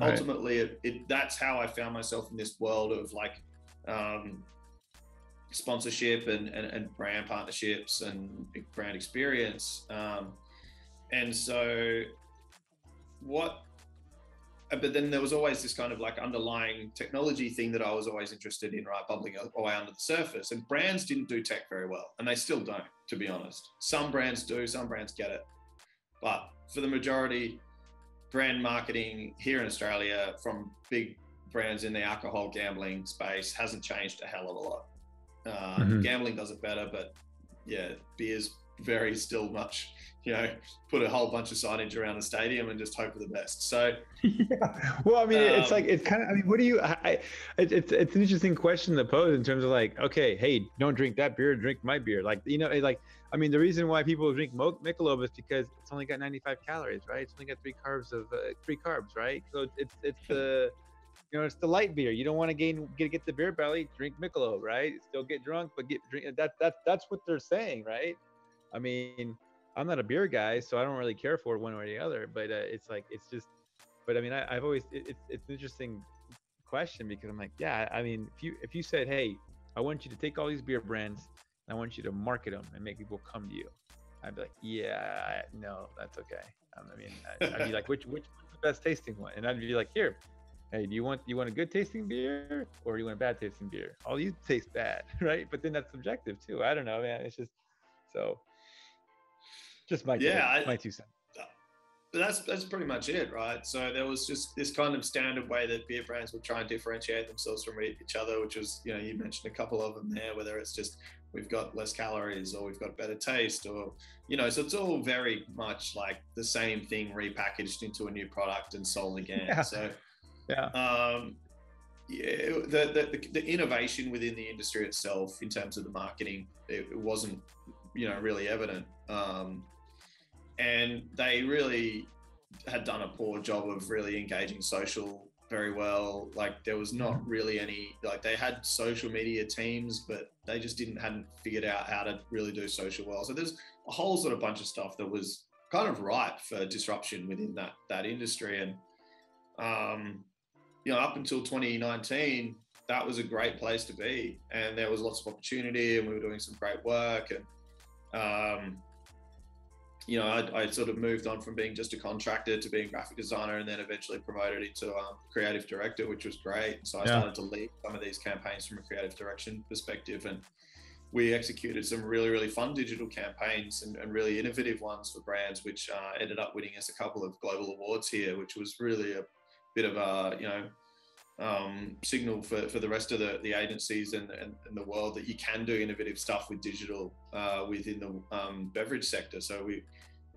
ultimately, right. it, it, that's how I found myself in this world of like um, sponsorship and, and, and, brand partnerships and brand experience. Um, and so, what? But then there was always this kind of like underlying technology thing that I was always interested in, right? Bubbling away under the surface. And brands didn't do tech very well, and they still don't, to be honest. Some brands do, some brands get it. But for the majority, brand marketing here in Australia from big brands in the alcohol gambling space hasn't changed a hell of a lot. Uh, mm-hmm. Gambling does it better, but yeah, beer's very still much you know, put a whole bunch of signage around the stadium and just hope for the best. So, yeah. Well, I mean, um, it's like it's kind of. I mean, what do you? I, it's it's an interesting question to pose in terms of like, okay, hey, don't drink that beer, drink my beer. Like, you know, like, I mean, the reason why people drink Michelob is because it's only got 95 calories, right? It's only got three carbs of uh, three carbs, right? So it's it's the you know, it's the light beer. You don't want to gain get get the beer belly. Drink Michelob, right? Still get drunk, but get drink. That that that's what they're saying, right? I mean, I'm not a beer guy, so I don't really care for one or the other. But uh, it's like it's just. But I mean, I, have always it, it's it's an interesting question because I'm like, yeah, I mean, if you if you said, hey, I want you to take all these beer brands, and I want you to market them and make people come to you, I'd be like, yeah, no, that's okay. I mean, I'd, be like, which which the best tasting one? And I'd be like, here, hey, do you want you want a good tasting beer or you want a bad tasting beer? All these taste bad, right? But then that's subjective too. I don't know, man. It's just so just my yeah, I, my two cents. That's that's pretty much it, right? So there was just this kind of standard way that beer brands would try and differentiate themselves from each other, which was, you know, you mentioned a couple of them there, whether it's just we've got less calories or we've got better taste or you know so it's all very much like the same thing repackaged into a new product and sold again yeah. so yeah um yeah the, the the innovation within the industry itself in terms of the marketing it, it wasn't you know really evident um and they really had done a poor job of really engaging social very well. Like there was not mm-hmm. really any like they had social media teams, but they just didn't hadn't figured out how to really do social well. So there's a whole sort of bunch of stuff that was kind of ripe for disruption within that that industry. And um, you know, up until 2019, that was a great place to be, and there was lots of opportunity, and we were doing some great work, and um, you know, I, I, sort of moved on from being just a contractor to being graphic designer, and then eventually promoted into um, creative director, which was great. So I yeah. started to lead some of these campaigns from a creative direction perspective, and we executed some really, really fun digital campaigns and, and really innovative ones for brands, which uh, ended up winning us a couple of global awards here, which was really a bit of a you know um, signal for, for the rest of the, the agencies and, and, and, the world that you can do innovative stuff with digital uh, within the um, beverage sector. So we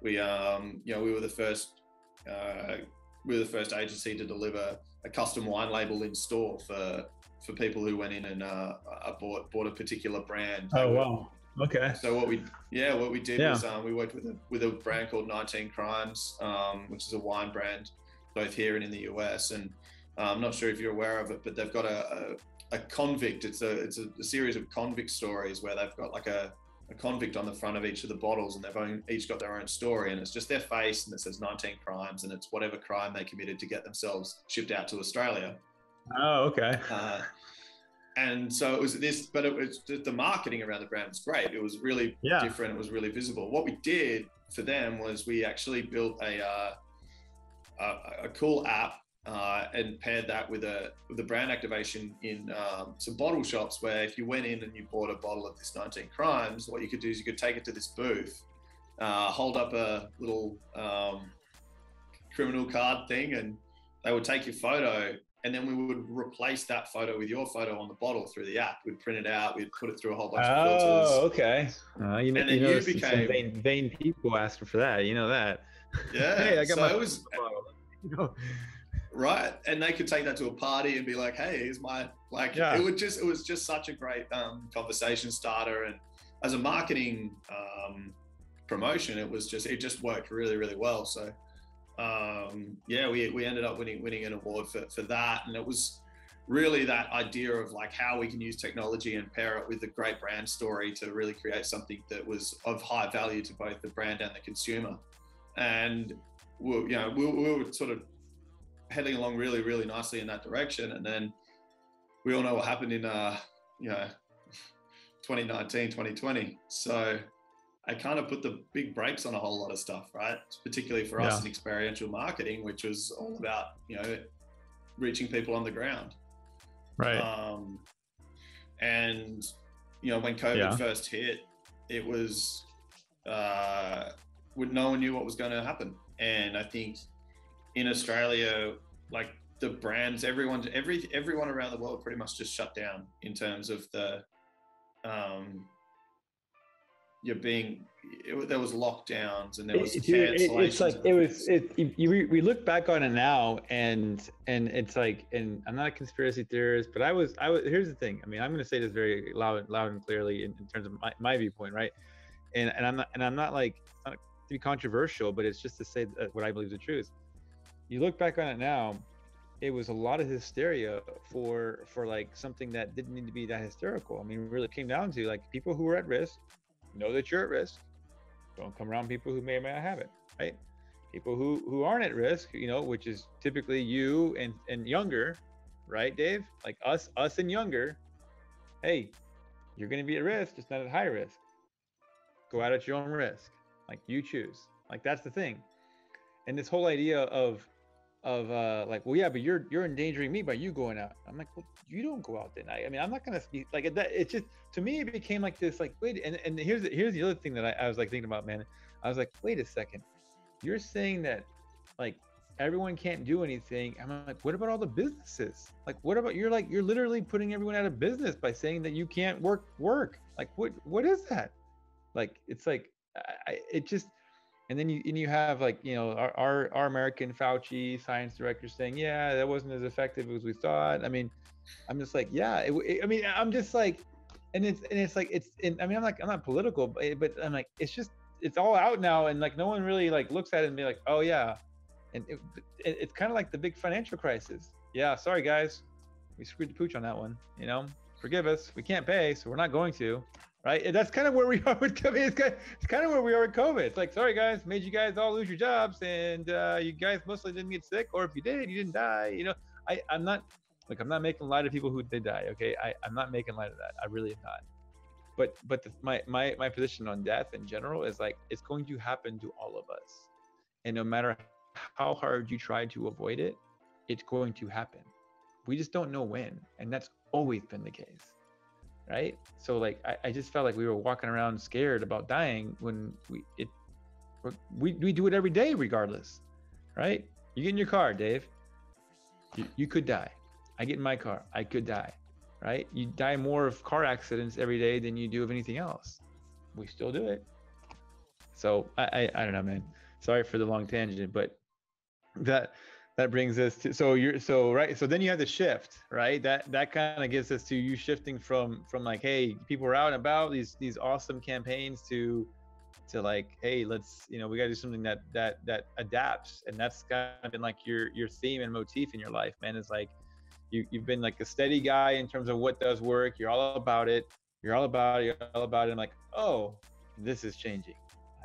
we um, you know we were the first uh, we were the first agency to deliver a custom wine label in store for for people who went in and uh, bought bought a particular brand. Oh wow. Okay. So what we yeah what we did yeah. was um, we worked with a with a brand called 19 Crimes, um, which is a wine brand both here and in the US and uh, I'm not sure if you're aware of it, but they've got a, a, a convict. It's a it's a, a, series of convict stories where they've got like a, a convict on the front of each of the bottles, and they've own, each got their own story, and it's just their face, and it says 19 crimes, and it's whatever crime they committed to get themselves shipped out to Australia. Oh, okay. Uh, and so it was this, but it was the marketing around the brand was great. It was really yeah. different. It was really visible. What we did for them was we actually built a uh, a, a cool app uh, and paired that with a with a brand activation in um, some bottle shops where if you went in and you bought a bottle of this 19 crimes what you could do is you could take it to this booth uh, hold up a little um, criminal card thing and they would take your photo and then we would replace that photo with your photo on the bottle through the app. We'd print it out. We'd put it through a whole bunch oh, of filters. Oh, okay. Uh, you know, you, know, you became vain, vain, people asking for that. You know that. Yeah. hey, I got so my. It was, you know, right and they could take that to a party and be like hey here's my like yeah. it would just it was just such a great um, conversation starter and as a marketing um, promotion it was just it just worked really really well so um, yeah we, we ended up winning winning an award for, for that and it was really that idea of like how we can use technology and pair it with a great brand story to really create something that was of high value to both the brand and the consumer and we, you know we, we were sort of heading along really, really nicely in that direction. And then we all know what happened in, uh, you know, 2019, 2020. So I kind of put the big brakes on a whole lot of stuff, right? Particularly for us in experiential marketing, which was all about, you know, reaching people on the ground. Right. Um, and, you know, when COVID yeah. first hit, it was, uh, no one knew what was going to happen. And I think in Australia, like the brands, everyone, every everyone around the world pretty much just shut down in terms of the, um, you're being it, there was lockdowns and there was it, it, it's like it was it, you, we look back on it now and and it's like and i'm not a conspiracy theorist but i was i was here's the thing. I mean i'm going to say this very loud loud and clearly in, in terms of my, my viewpoint right? And and i'm not and i'm not like to be controversial but it's just to say what i believe the truth you look back on it now it was a lot of hysteria for for like something that didn't need to be that hysterical i mean really came down to like people who were at risk know that you're at risk don't come around people who may or may not have it, right? People who who aren't at risk, you know, which is typically you and and younger, right, Dave? Like us, us and younger. Hey, you're going to be at risk, just not at high risk. Go out at your own risk. Like you choose. Like that's the thing. And this whole idea of of uh like well yeah but you're you're endangering me by you going out. I'm like well you don't go out then i, mean i'm not gonna be like that it's just to me it became like this like wait and, and here's here's the other thing that I, I was like thinking about man. I was like wait a second. You're saying that like everyone can't do anything. I'm like what about all the businesses? Like what about you're like you're literally putting everyone out of business by saying that you can't work work. Like what what is that? Like it's like I, it just and then you and you have like you know our, our, our American Fauci science director saying, yeah, that wasn't as effective as we thought. I mean, I'm just like, yeah. It, it, I mean, I'm just like, and it's and it's like it's. And, I mean, I'm like I'm not political, but, but I'm like it's just it's all out now, and like no one really like looks at it and be like, oh yeah, and it, it's kind of like the big financial crisis. Yeah, sorry guys, we screwed the pooch on that one. You know, forgive us. We can't pay, so we're not going to right? And that's kind of where we are with COVID. It's kind, of, it's kind of where we are with COVID. It's like, sorry guys, made you guys all lose your jobs, and uh, you guys mostly didn't get sick, or if you did, you didn't die. You know, I, I'm not like I'm not making light of people who did die. Okay, I, I'm not making light of that. I really am not. But but the, my my my position on death in general is like it's going to happen to all of us, and no matter how hard you try to avoid it, it's going to happen. We just don't know when, and that's always been the case right? So like I, I just felt like we were walking around scared about dying when we it we, we do it every day regardless right? You get in your car dave. You, you could die. I get in my car i could die right? You die more of car accidents every day than you do of anything else. We still do it. So i i, I don't know man. Sorry for the long tangent but that that brings us to so you're so right so then you have the shift right? That that kind of gets us to you shifting from from like hey people are out and about these these awesome campaigns to to like hey let's you know we got to do something that that that adapts. And that's kind of been like your your theme and motif in your life man is like you you've been like a steady guy in terms of what does work. You're all about it. You're all about it you're all about it. I'm like oh this is changing.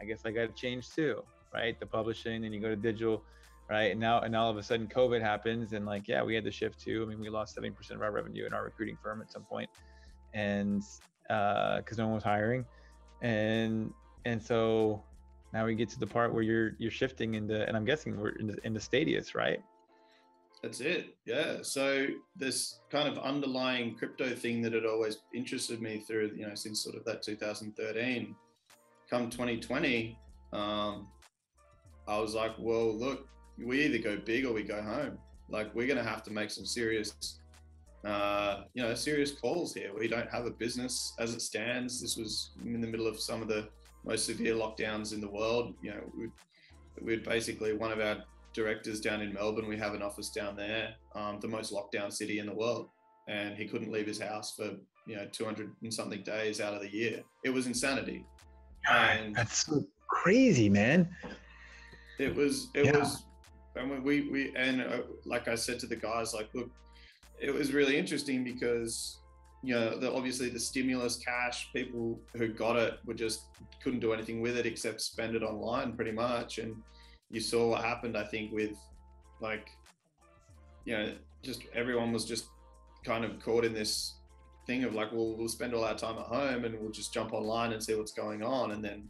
I guess i got to change too right? The publishing and you go to digital right? And now and all of a sudden COVID happens, and like yeah, we had to shift too. I mean, we lost seventy percent of our revenue in our recruiting firm at some point, and because uh, no one was hiring, and and so now we get to the part where you're you're shifting into, and I'm guessing we're in the, Stadius, right? That's it. Yeah. So this kind of underlying crypto thing that had always interested me through, you know, since sort of that 2013, come 2020, um, I was like, well, look, we either go big or we go home. Like we're going to have to make some serious, uh, you know, serious calls here. We don't have a business as it stands. This was in the middle of some of the most severe lockdowns in the world. You know, we we'd basically one of our directors down in Melbourne. We have an office down there, um, the most lockdown city in the world, and he couldn't leave his house for you know 200 and something days out of the year. It was insanity. And That's so crazy, man. It was. It yeah. was and we we and uh, like I said to the guys, like, look, it was really interesting because you know, the, obviously the stimulus cash, people who got it were just couldn't do anything with it except spend it online, pretty much. And you saw what happened, I think, with like, you know, just everyone was just kind of caught in this thing of like, well, we'll spend all our time at home and we'll just jump online and see what's going on, and then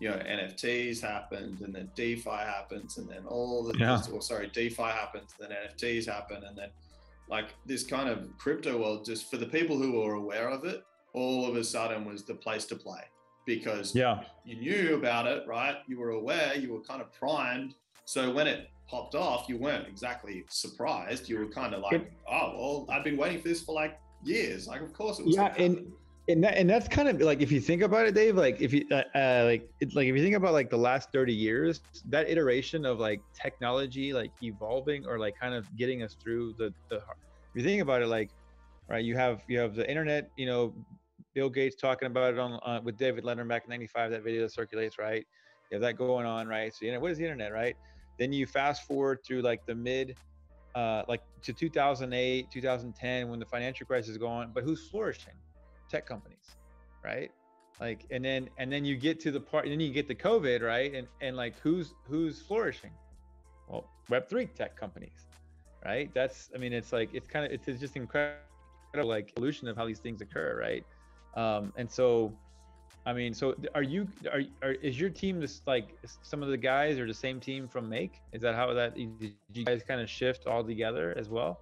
you know NFTs happened and then DeFi happens and then all the yeah. or sorry DeFi happens then NFTs happen and then like this kind of crypto world just for the people who were aware of it all of a sudden was the place to play because yeah. you knew about it right? You were aware you were kind of primed. So when it popped off you weren't exactly surprised. You were kind of like it, oh well I've been waiting for this for like years. Like of course it was yeah and and that, and that's kind of like if you think about it, Dave. Like if you uh, uh, like it's like if you think about like the last thirty years, that iteration of like technology like evolving or like kind of getting us through the the. If you think about it, like right, you have you have the internet. You know, Bill Gates talking about it on uh, with David Letterman back in '95. That video that circulates, right? You have that going on, right? So you know, what is the internet, right? Then you fast forward through like the mid uh, like to 2008, 2010, when the financial crisis is going, but who's flourishing? Tech companies, right? Like, and then and then you get to the part, and then you get the COVID, right? And and like, who's who's flourishing? Well, Web three tech companies, right? That's, I mean, it's like it's kind of it's just incredible, like evolution of how these things occur, right? Um, and so, I mean, so are you are, are is your team just like some of the guys are the same team from Make? Is that how that did you guys kind of shift all together as well?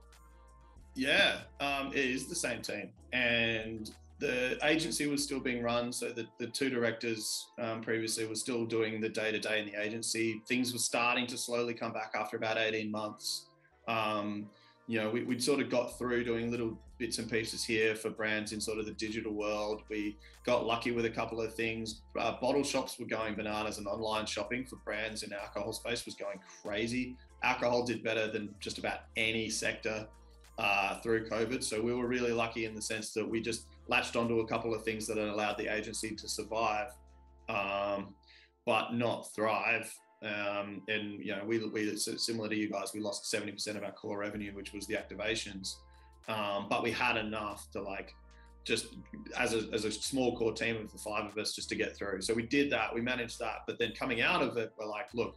Yeah, um, it is the same team, and the agency was still being run, so the, the two directors um, previously were still doing the day to day in the agency. Things were starting to slowly come back after about 18 months. Um, you know, we, would sort of got through doing little bits and pieces here for brands in sort of the digital world. We got lucky with a couple of things. Uh, bottle shops were going bananas, and online shopping for brands in alcohol space was going crazy. Alcohol did better than just about any sector uh, through COVID. So we were really lucky in the sense that we just latched onto a couple of things that allowed the agency to survive, um, but not thrive. Um, and you know, we, we similar to you guys, we lost 70% of our core revenue, which was the activations. Um, but we had enough to like just as a, as a small core team of the five of us just to get through. So we did that, we managed that. But then coming out of it, we're like, look,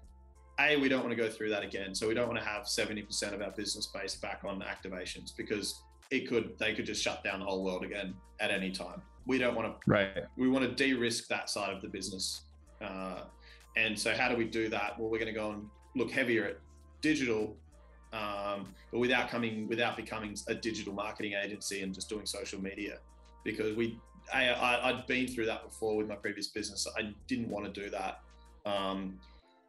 a we don't want to go through that again. So we don't want to have 70% of our business base back on activations because it could they could just shut down the whole world again at any time. We don't want to. Right. We want to de-risk that side of the business. Uh, and so, how do we do that? Well, we're going to go and look heavier at digital, um, but without coming without becoming a digital marketing agency and just doing social media, because we I, I would been through that before with my previous business. I didn't want to do that. Um,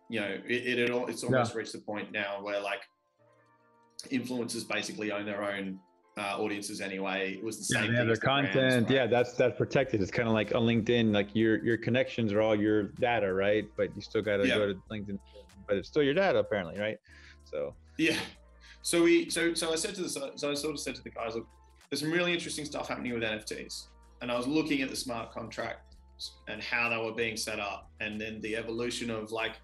you know, it, it, it it's almost yeah. reached the point now where like influencers basically own their own uh, audiences anyway. It was the same. Yeah, their content. Brands, right? Yeah, that's that's protected. It's kind of like on LinkedIn, like your your connections are all your data, right? But you still got to yeah. go to LinkedIn, but it's still your data apparently, right? So yeah. So we so so I said to the so I sort of said to the guys, look, there's some really interesting stuff happening with NFTs, and I was looking at the smart contracts and how they were being set up, and then the evolution of like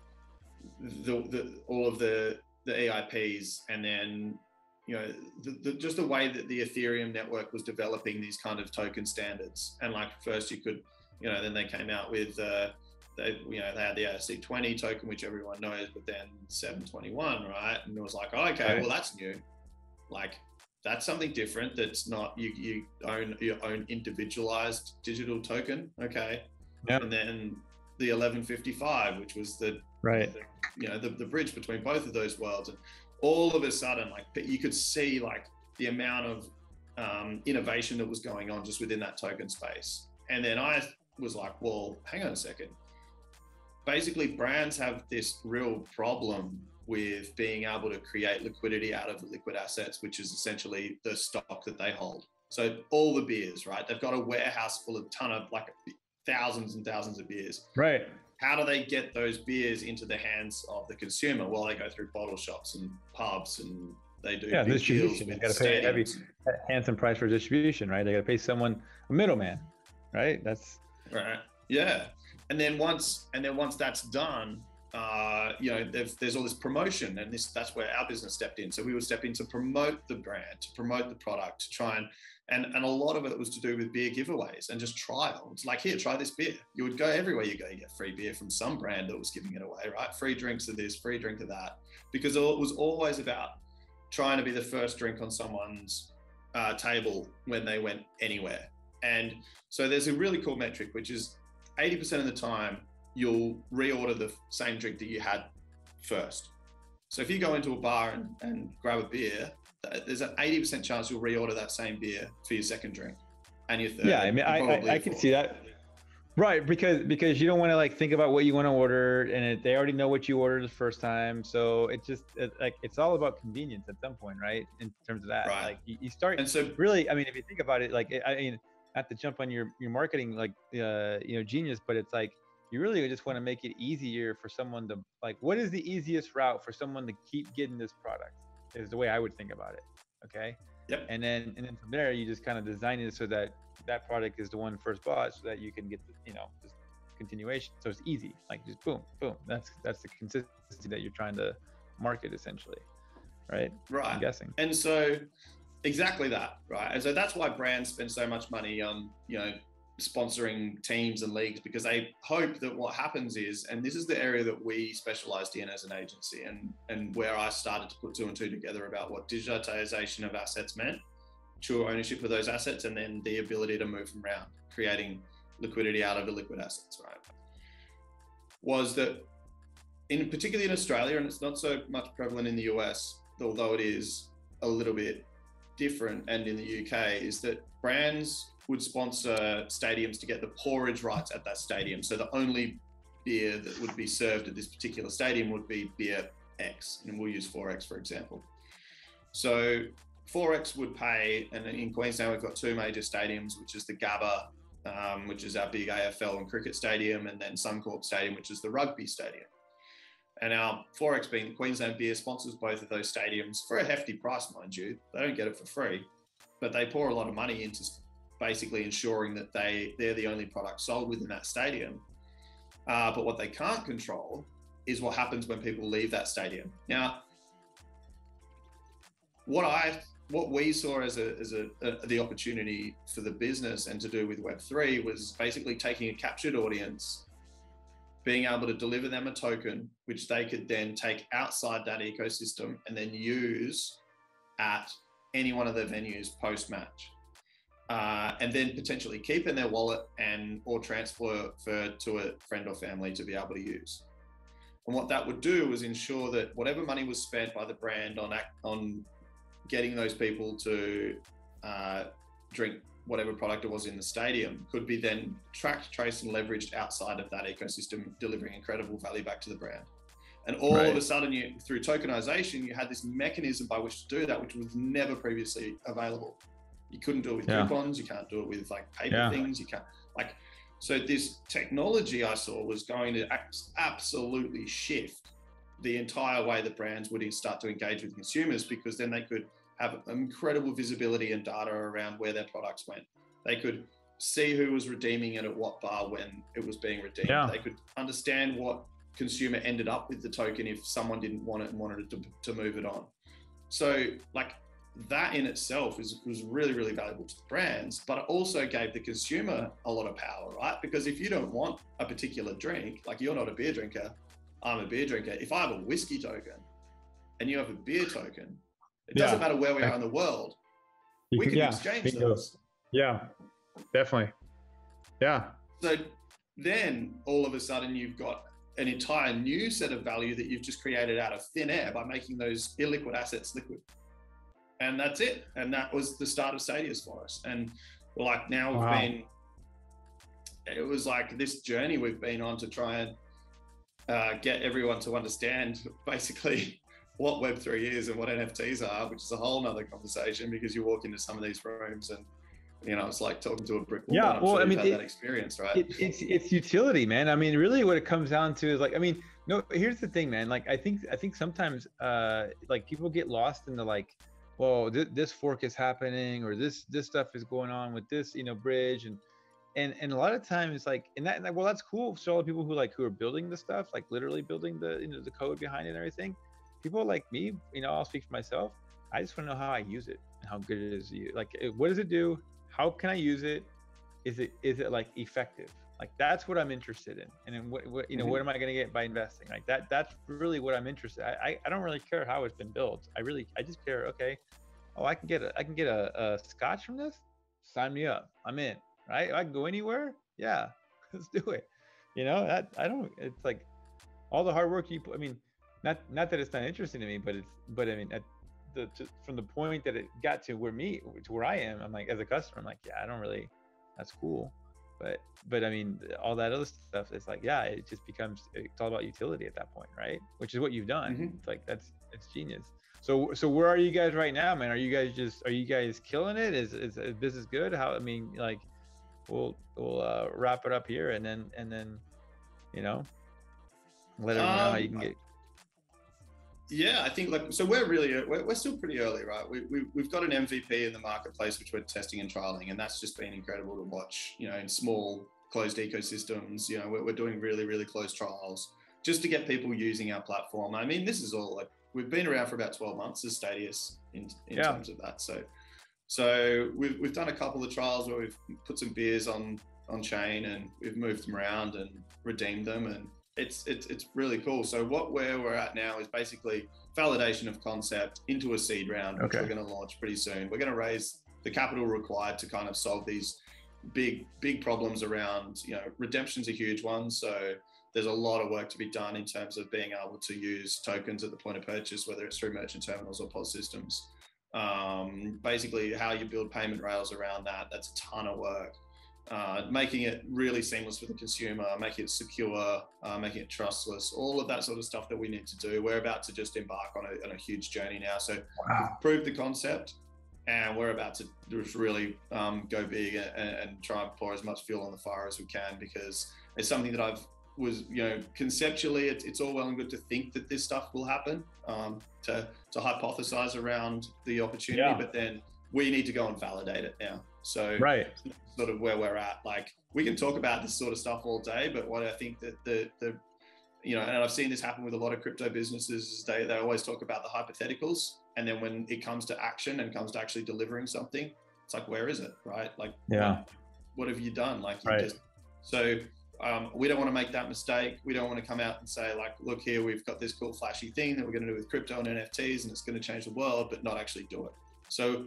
the, the all of the the EIPs, and then you know, the, the, just the way that the Ethereum network was developing these kind of token standards. And like first you could, you know, then they came out with, uh, they, you know, they had the ERC20 token, which everyone knows, but then 721, right? And it was like, oh, okay, right. well, that's new. Like, that's something different. That's not you. You own your own individualized digital token. Okay. Yep. And then the 1155, which was the right, the, you know, the, the bridge between both of those worlds. And all of a sudden, like you could see like the amount of um, innovation that was going on just within that token space. And then I was like, well, hang on a second. Basically, brands have this real problem with being able to create liquidity out of liquid assets, which is essentially the stock that they hold. So all the beers, right? They've got a warehouse full of ton of like thousands and thousands of beers. Right how do they get those beers into the hands of the consumer? Well, they go through bottle shops and pubs and they do yeah, distribution. They got to pay a heavy, handsome price for distribution, right? They got to pay someone a middleman, right? That's right. Yeah, and then once and then once that's done, uh, you know, there's all this promotion, and this that's where our business stepped in. So we would step in to promote the brand, to promote the product, to try and and, and a lot of it was to do with beer giveaways and just trial. It's like, here, try this beer. You would go everywhere you go, you get free beer from some brand that was giving it away, right? Free drinks of this, free drink of that. Because it was always about trying to be the first drink on someone's uh, table when they went anywhere. And so there's a really cool metric, which is 80% of the time, you'll reorder the same drink that you had first. So if you go into a bar and, and grab a beer, there's an 80% chance you'll reorder that same beer for your second drink and your third. Yeah, I mean, I, I, I can see that. Right, because because you don't want to like think about what you want to order, and it, they already know what you ordered the first time. So it just it, like it's all about convenience at some point, right? In terms of that, right. like you, you, start. And so really, I mean, if you think about it, like I mean, not to jump on your your marketing like uh, you know genius, but it's like you really just want to make it easier for someone to like what is the easiest route for someone to keep getting this product is the way I would think about it. Okay. Yep. And then and then from there you just kind of design it so that that product is the one first bought so that you can get the, you know just continuation. So it's easy. Like just boom, boom. That's that's the consistency that you're trying to market essentially. Right? Right. I'm guessing. And so exactly that, right? And so that's why brands spend so much money on, you know, sponsoring teams and leagues because they hope that what happens is, and this is the area that we specialized in as an agency and, and where I started to put two and two together about what digitization of assets meant, true ownership of those assets, and then the ability to move them around, creating liquidity out of illiquid assets, right? Was that in particularly in Australia, and it's not so much prevalent in the US, although it is a little bit different and in the UK, is that brands would sponsor stadiums to get the pourage rights at that stadium. So the only beer that would be served at this particular stadium would be beer X, and we'll use XXXX for example. So XXXX would pay, and in Queensland we've got two major stadiums, which is the Gabba, um, which is our big AFL and cricket stadium, and then Suncorp Stadium, which is the rugby stadium. And our XXXX being Queensland Beer sponsors both of those stadiums for a hefty price, mind you. They don't get it for free, but they pour a lot of money into basically ensuring that they they're the only product sold within that stadium. Uh, but what they can't control is what happens when people leave that stadium. Now, what I what we saw as a as a, a, the opportunity for the business and to do with Web three was basically taking a captured audience, being able to deliver them a token which they could then take outside that ecosystem and then use at any one of their venues post match uh, and then potentially keep in their wallet and or transfer to a friend or family to be able to use. And what that would do was ensure that whatever money was spent by the brand on on getting those people to uh, drink whatever product it was in the stadium could be then tracked, traced, and leveraged outside of that ecosystem, delivering incredible value back to the brand. And all right. of a sudden, you through tokenization, you had this mechanism by which to do that, which was never previously available. You couldn't do it with yeah. coupons. You can't do it with like paper yeah. things. You can't like. So this technology I saw was going to absolutely shift the entire way that brands would start to engage with consumers because then they could have incredible visibility and data around where their products went. They could see who was redeeming it at what bar when it was being redeemed. Yeah. They could understand what consumer ended up with the token if someone didn't want it and wanted to, to move it on. So, like, that in itself is, was really, really valuable to the brands, but it also gave the consumer a lot of power, right? Because if you don't want a particular drink, like you're not a beer drinker, I'm a beer drinker. If I have a whiskey token and you have a beer token, it yeah. doesn't matter where we are in the world. You we can, yeah, exchange those. Yeah, definitely. Yeah. So then all of a sudden you've got an entire new set of value that you've just created out of thin air by making those illiquid assets liquid and that's it. And that was the start of Stadius for us. And like now we've wow. been, it was like this journey we've been on to try and uh, get everyone to understand basically what Web3 is and what NFTs are, which is a whole nother conversation because you walk into some of these rooms and you know, it's like talking to a brick wall. Yeah, well, sure I mean, it, that experience, right? It, it's it's utility, man. I mean, really, what it comes down to is like, I mean, no. Here's the thing, man. Like, I think I think sometimes, uh, like people get lost in the like, well th- this fork is happening or this this stuff is going on with this you know bridge and and and a lot of times it's like and that well that's cool for all the people who like who are building the stuff like literally building the you know the code behind it and everything. People like me you know i'll speak for myself i just want to know how i use it and how good it is you like eh, what does it do? How can i use it? Is it is it like effective like that's what i'm interested in. And then what, what you know mm-hmm. what am i going to get by investing? Like that that's really what i'm interested I, I, I don't really care how it's been built. I really i just care okay oh i can get a i can get a, a scotch from this? Sign me up. I'm in right? I can go anywhere? Yeah let's do it. You know that i don't it's like all the hard work you put i mean not not that it's not interesting to me but it's but i mean at the to, from the point that it got to where me to where i am i'm like as a customer i'm like yeah i don't really that's cool but but i mean all that other stuff is like yeah it just becomes it's all about utility at that point right? Which is what you've done. Mm-hmm. it's like that's it's genius. So so where are you guys right now man? Are you guys just are you guys killing it? Is is, is business good? How i mean like we'll we'll uh, wrap it up here, and then and then, you know, let everyone um, know how you can um, get. Yeah, I think like so. We're really we're, we're still pretty early, right? We, we we've got an MVP in the marketplace which we're testing and trialing, and that's just been incredible to watch. You know, in small closed ecosystems, you know, we're, we're doing really really close trials just to get people using our platform. I mean, this is all like we've been around for about 12 months as Stadius in, in yeah. terms of that. So, so we've, we've done a couple of trials where we've put some beers on, on chain and we've moved them around and redeemed them. And it's, it's, it's really cool. So what where we're at now is basically validation of concept into a seed round, which okay. we're going to launch pretty soon. We're going to raise the capital required to kind of solve these big, big problems around, you know, redemption's a huge one. So there's a lot of work to be done in terms of being able to use tokens at the point of purchase, whether it's through merchant terminals or POS systems. Um, basically, how you build payment rails around that, that's a ton of work. Uh, making it really seamless for the consumer, making it secure, uh, making it trustless, all of that sort of stuff that we need to do. We're about to just embark on a, on a huge journey now. So, wow. prove the concept, and we're about to just really um, go big and, and, try and pour as much fuel on the fire as we can because it's something that I've was you know conceptually it, it's all well and good to think that this stuff will happen um, to to hypothesize around the opportunity yeah. but then we need to go and validate it now so right sort of where we're at like we can talk about this sort of stuff all day but what i think that the the you know and i've seen this happen with a lot of crypto businesses is they, they always talk about the hypotheticals and then when it comes to action and comes to actually delivering something it's like where is it right like yeah what have you done like you right. just so um, we don't want to make that mistake. We don't want to come out and say, like, look here, we've got this cool, flashy thing that we're going to do with crypto and NFTs and it's going to change the world, but not actually do it. So,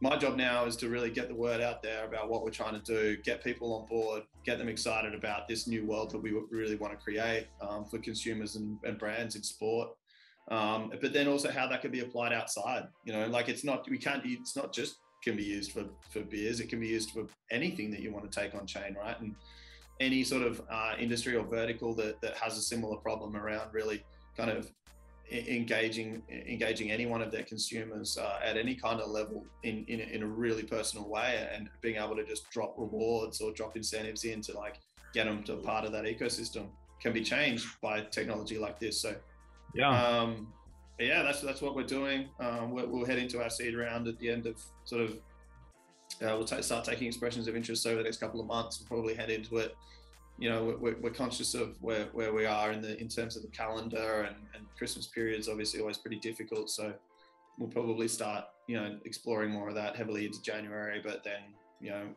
my job now is to really get the word out there about what we're trying to do, get people on board, get them excited about this new world that we really want to create um, for consumers and, and, brands in sport. Um, but then also how that can be applied outside. You know, like it's not, we can't, it's not just can be used for, for beers, it can be used for anything that you want to take on chain, right? And any sort of uh, industry or vertical that, that has a similar problem around really kind of engaging engaging any one of their consumers uh, at any kind of level in, in, in a really personal way and being able to just drop rewards or drop incentives in to like get them to part of that ecosystem can be changed by technology like this so yeah um, yeah that's that's what we're doing um, we'll, we'll head into our seed round at the end of sort of uh, we'll t- start taking expressions of interest over the next couple of months. We'll probably head into it. You know, we're, we're conscious of where, where we are in the in terms of the calendar and, and Christmas is Obviously, always pretty difficult. So we'll probably start you know exploring more of that heavily into January. But then you know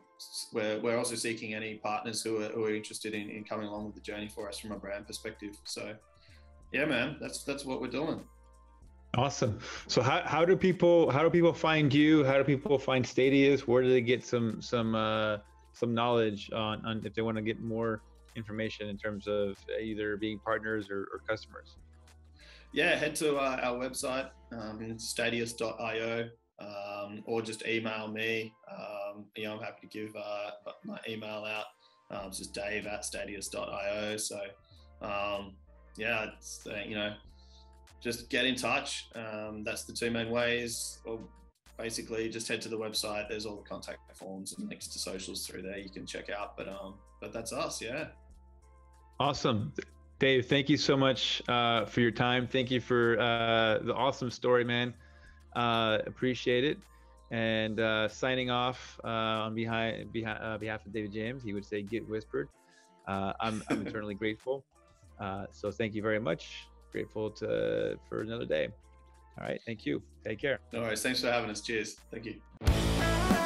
we're, we're also seeking any partners who are, who are interested in, in coming along with the journey for us from a brand perspective. So yeah, man, that's that's what we're doing. Awesome. So how, how do people how do people find you? How do people find Stadius? Where do they get some some uh, some knowledge on, on if they want to get more information in terms of either being partners or, or customers? Yeah, head to uh, our website, um, stadius.io, um, or just email me. Um, you know, I'm happy to give uh, my email out. Um, it's just dave at stadius.io. So, um, yeah, it's, uh, you know, just get in touch. Um, that's the two main ways. Or basically, just head to the website. There's all the contact forms and links to socials through there. You can check out. But um, but that's us. Yeah. Awesome. Dave, thank you so much uh, for your time. Thank you for uh, the awesome story, man. Uh, appreciate it. And uh, signing off uh, on behind, behalf, uh, behalf of David James, he would say, "Get whispered." I'm, I'm eternally grateful. so thank you very much grateful to for another day. All right. Thank you. Take care. No worries. Thanks for having us. Cheers. Thank you.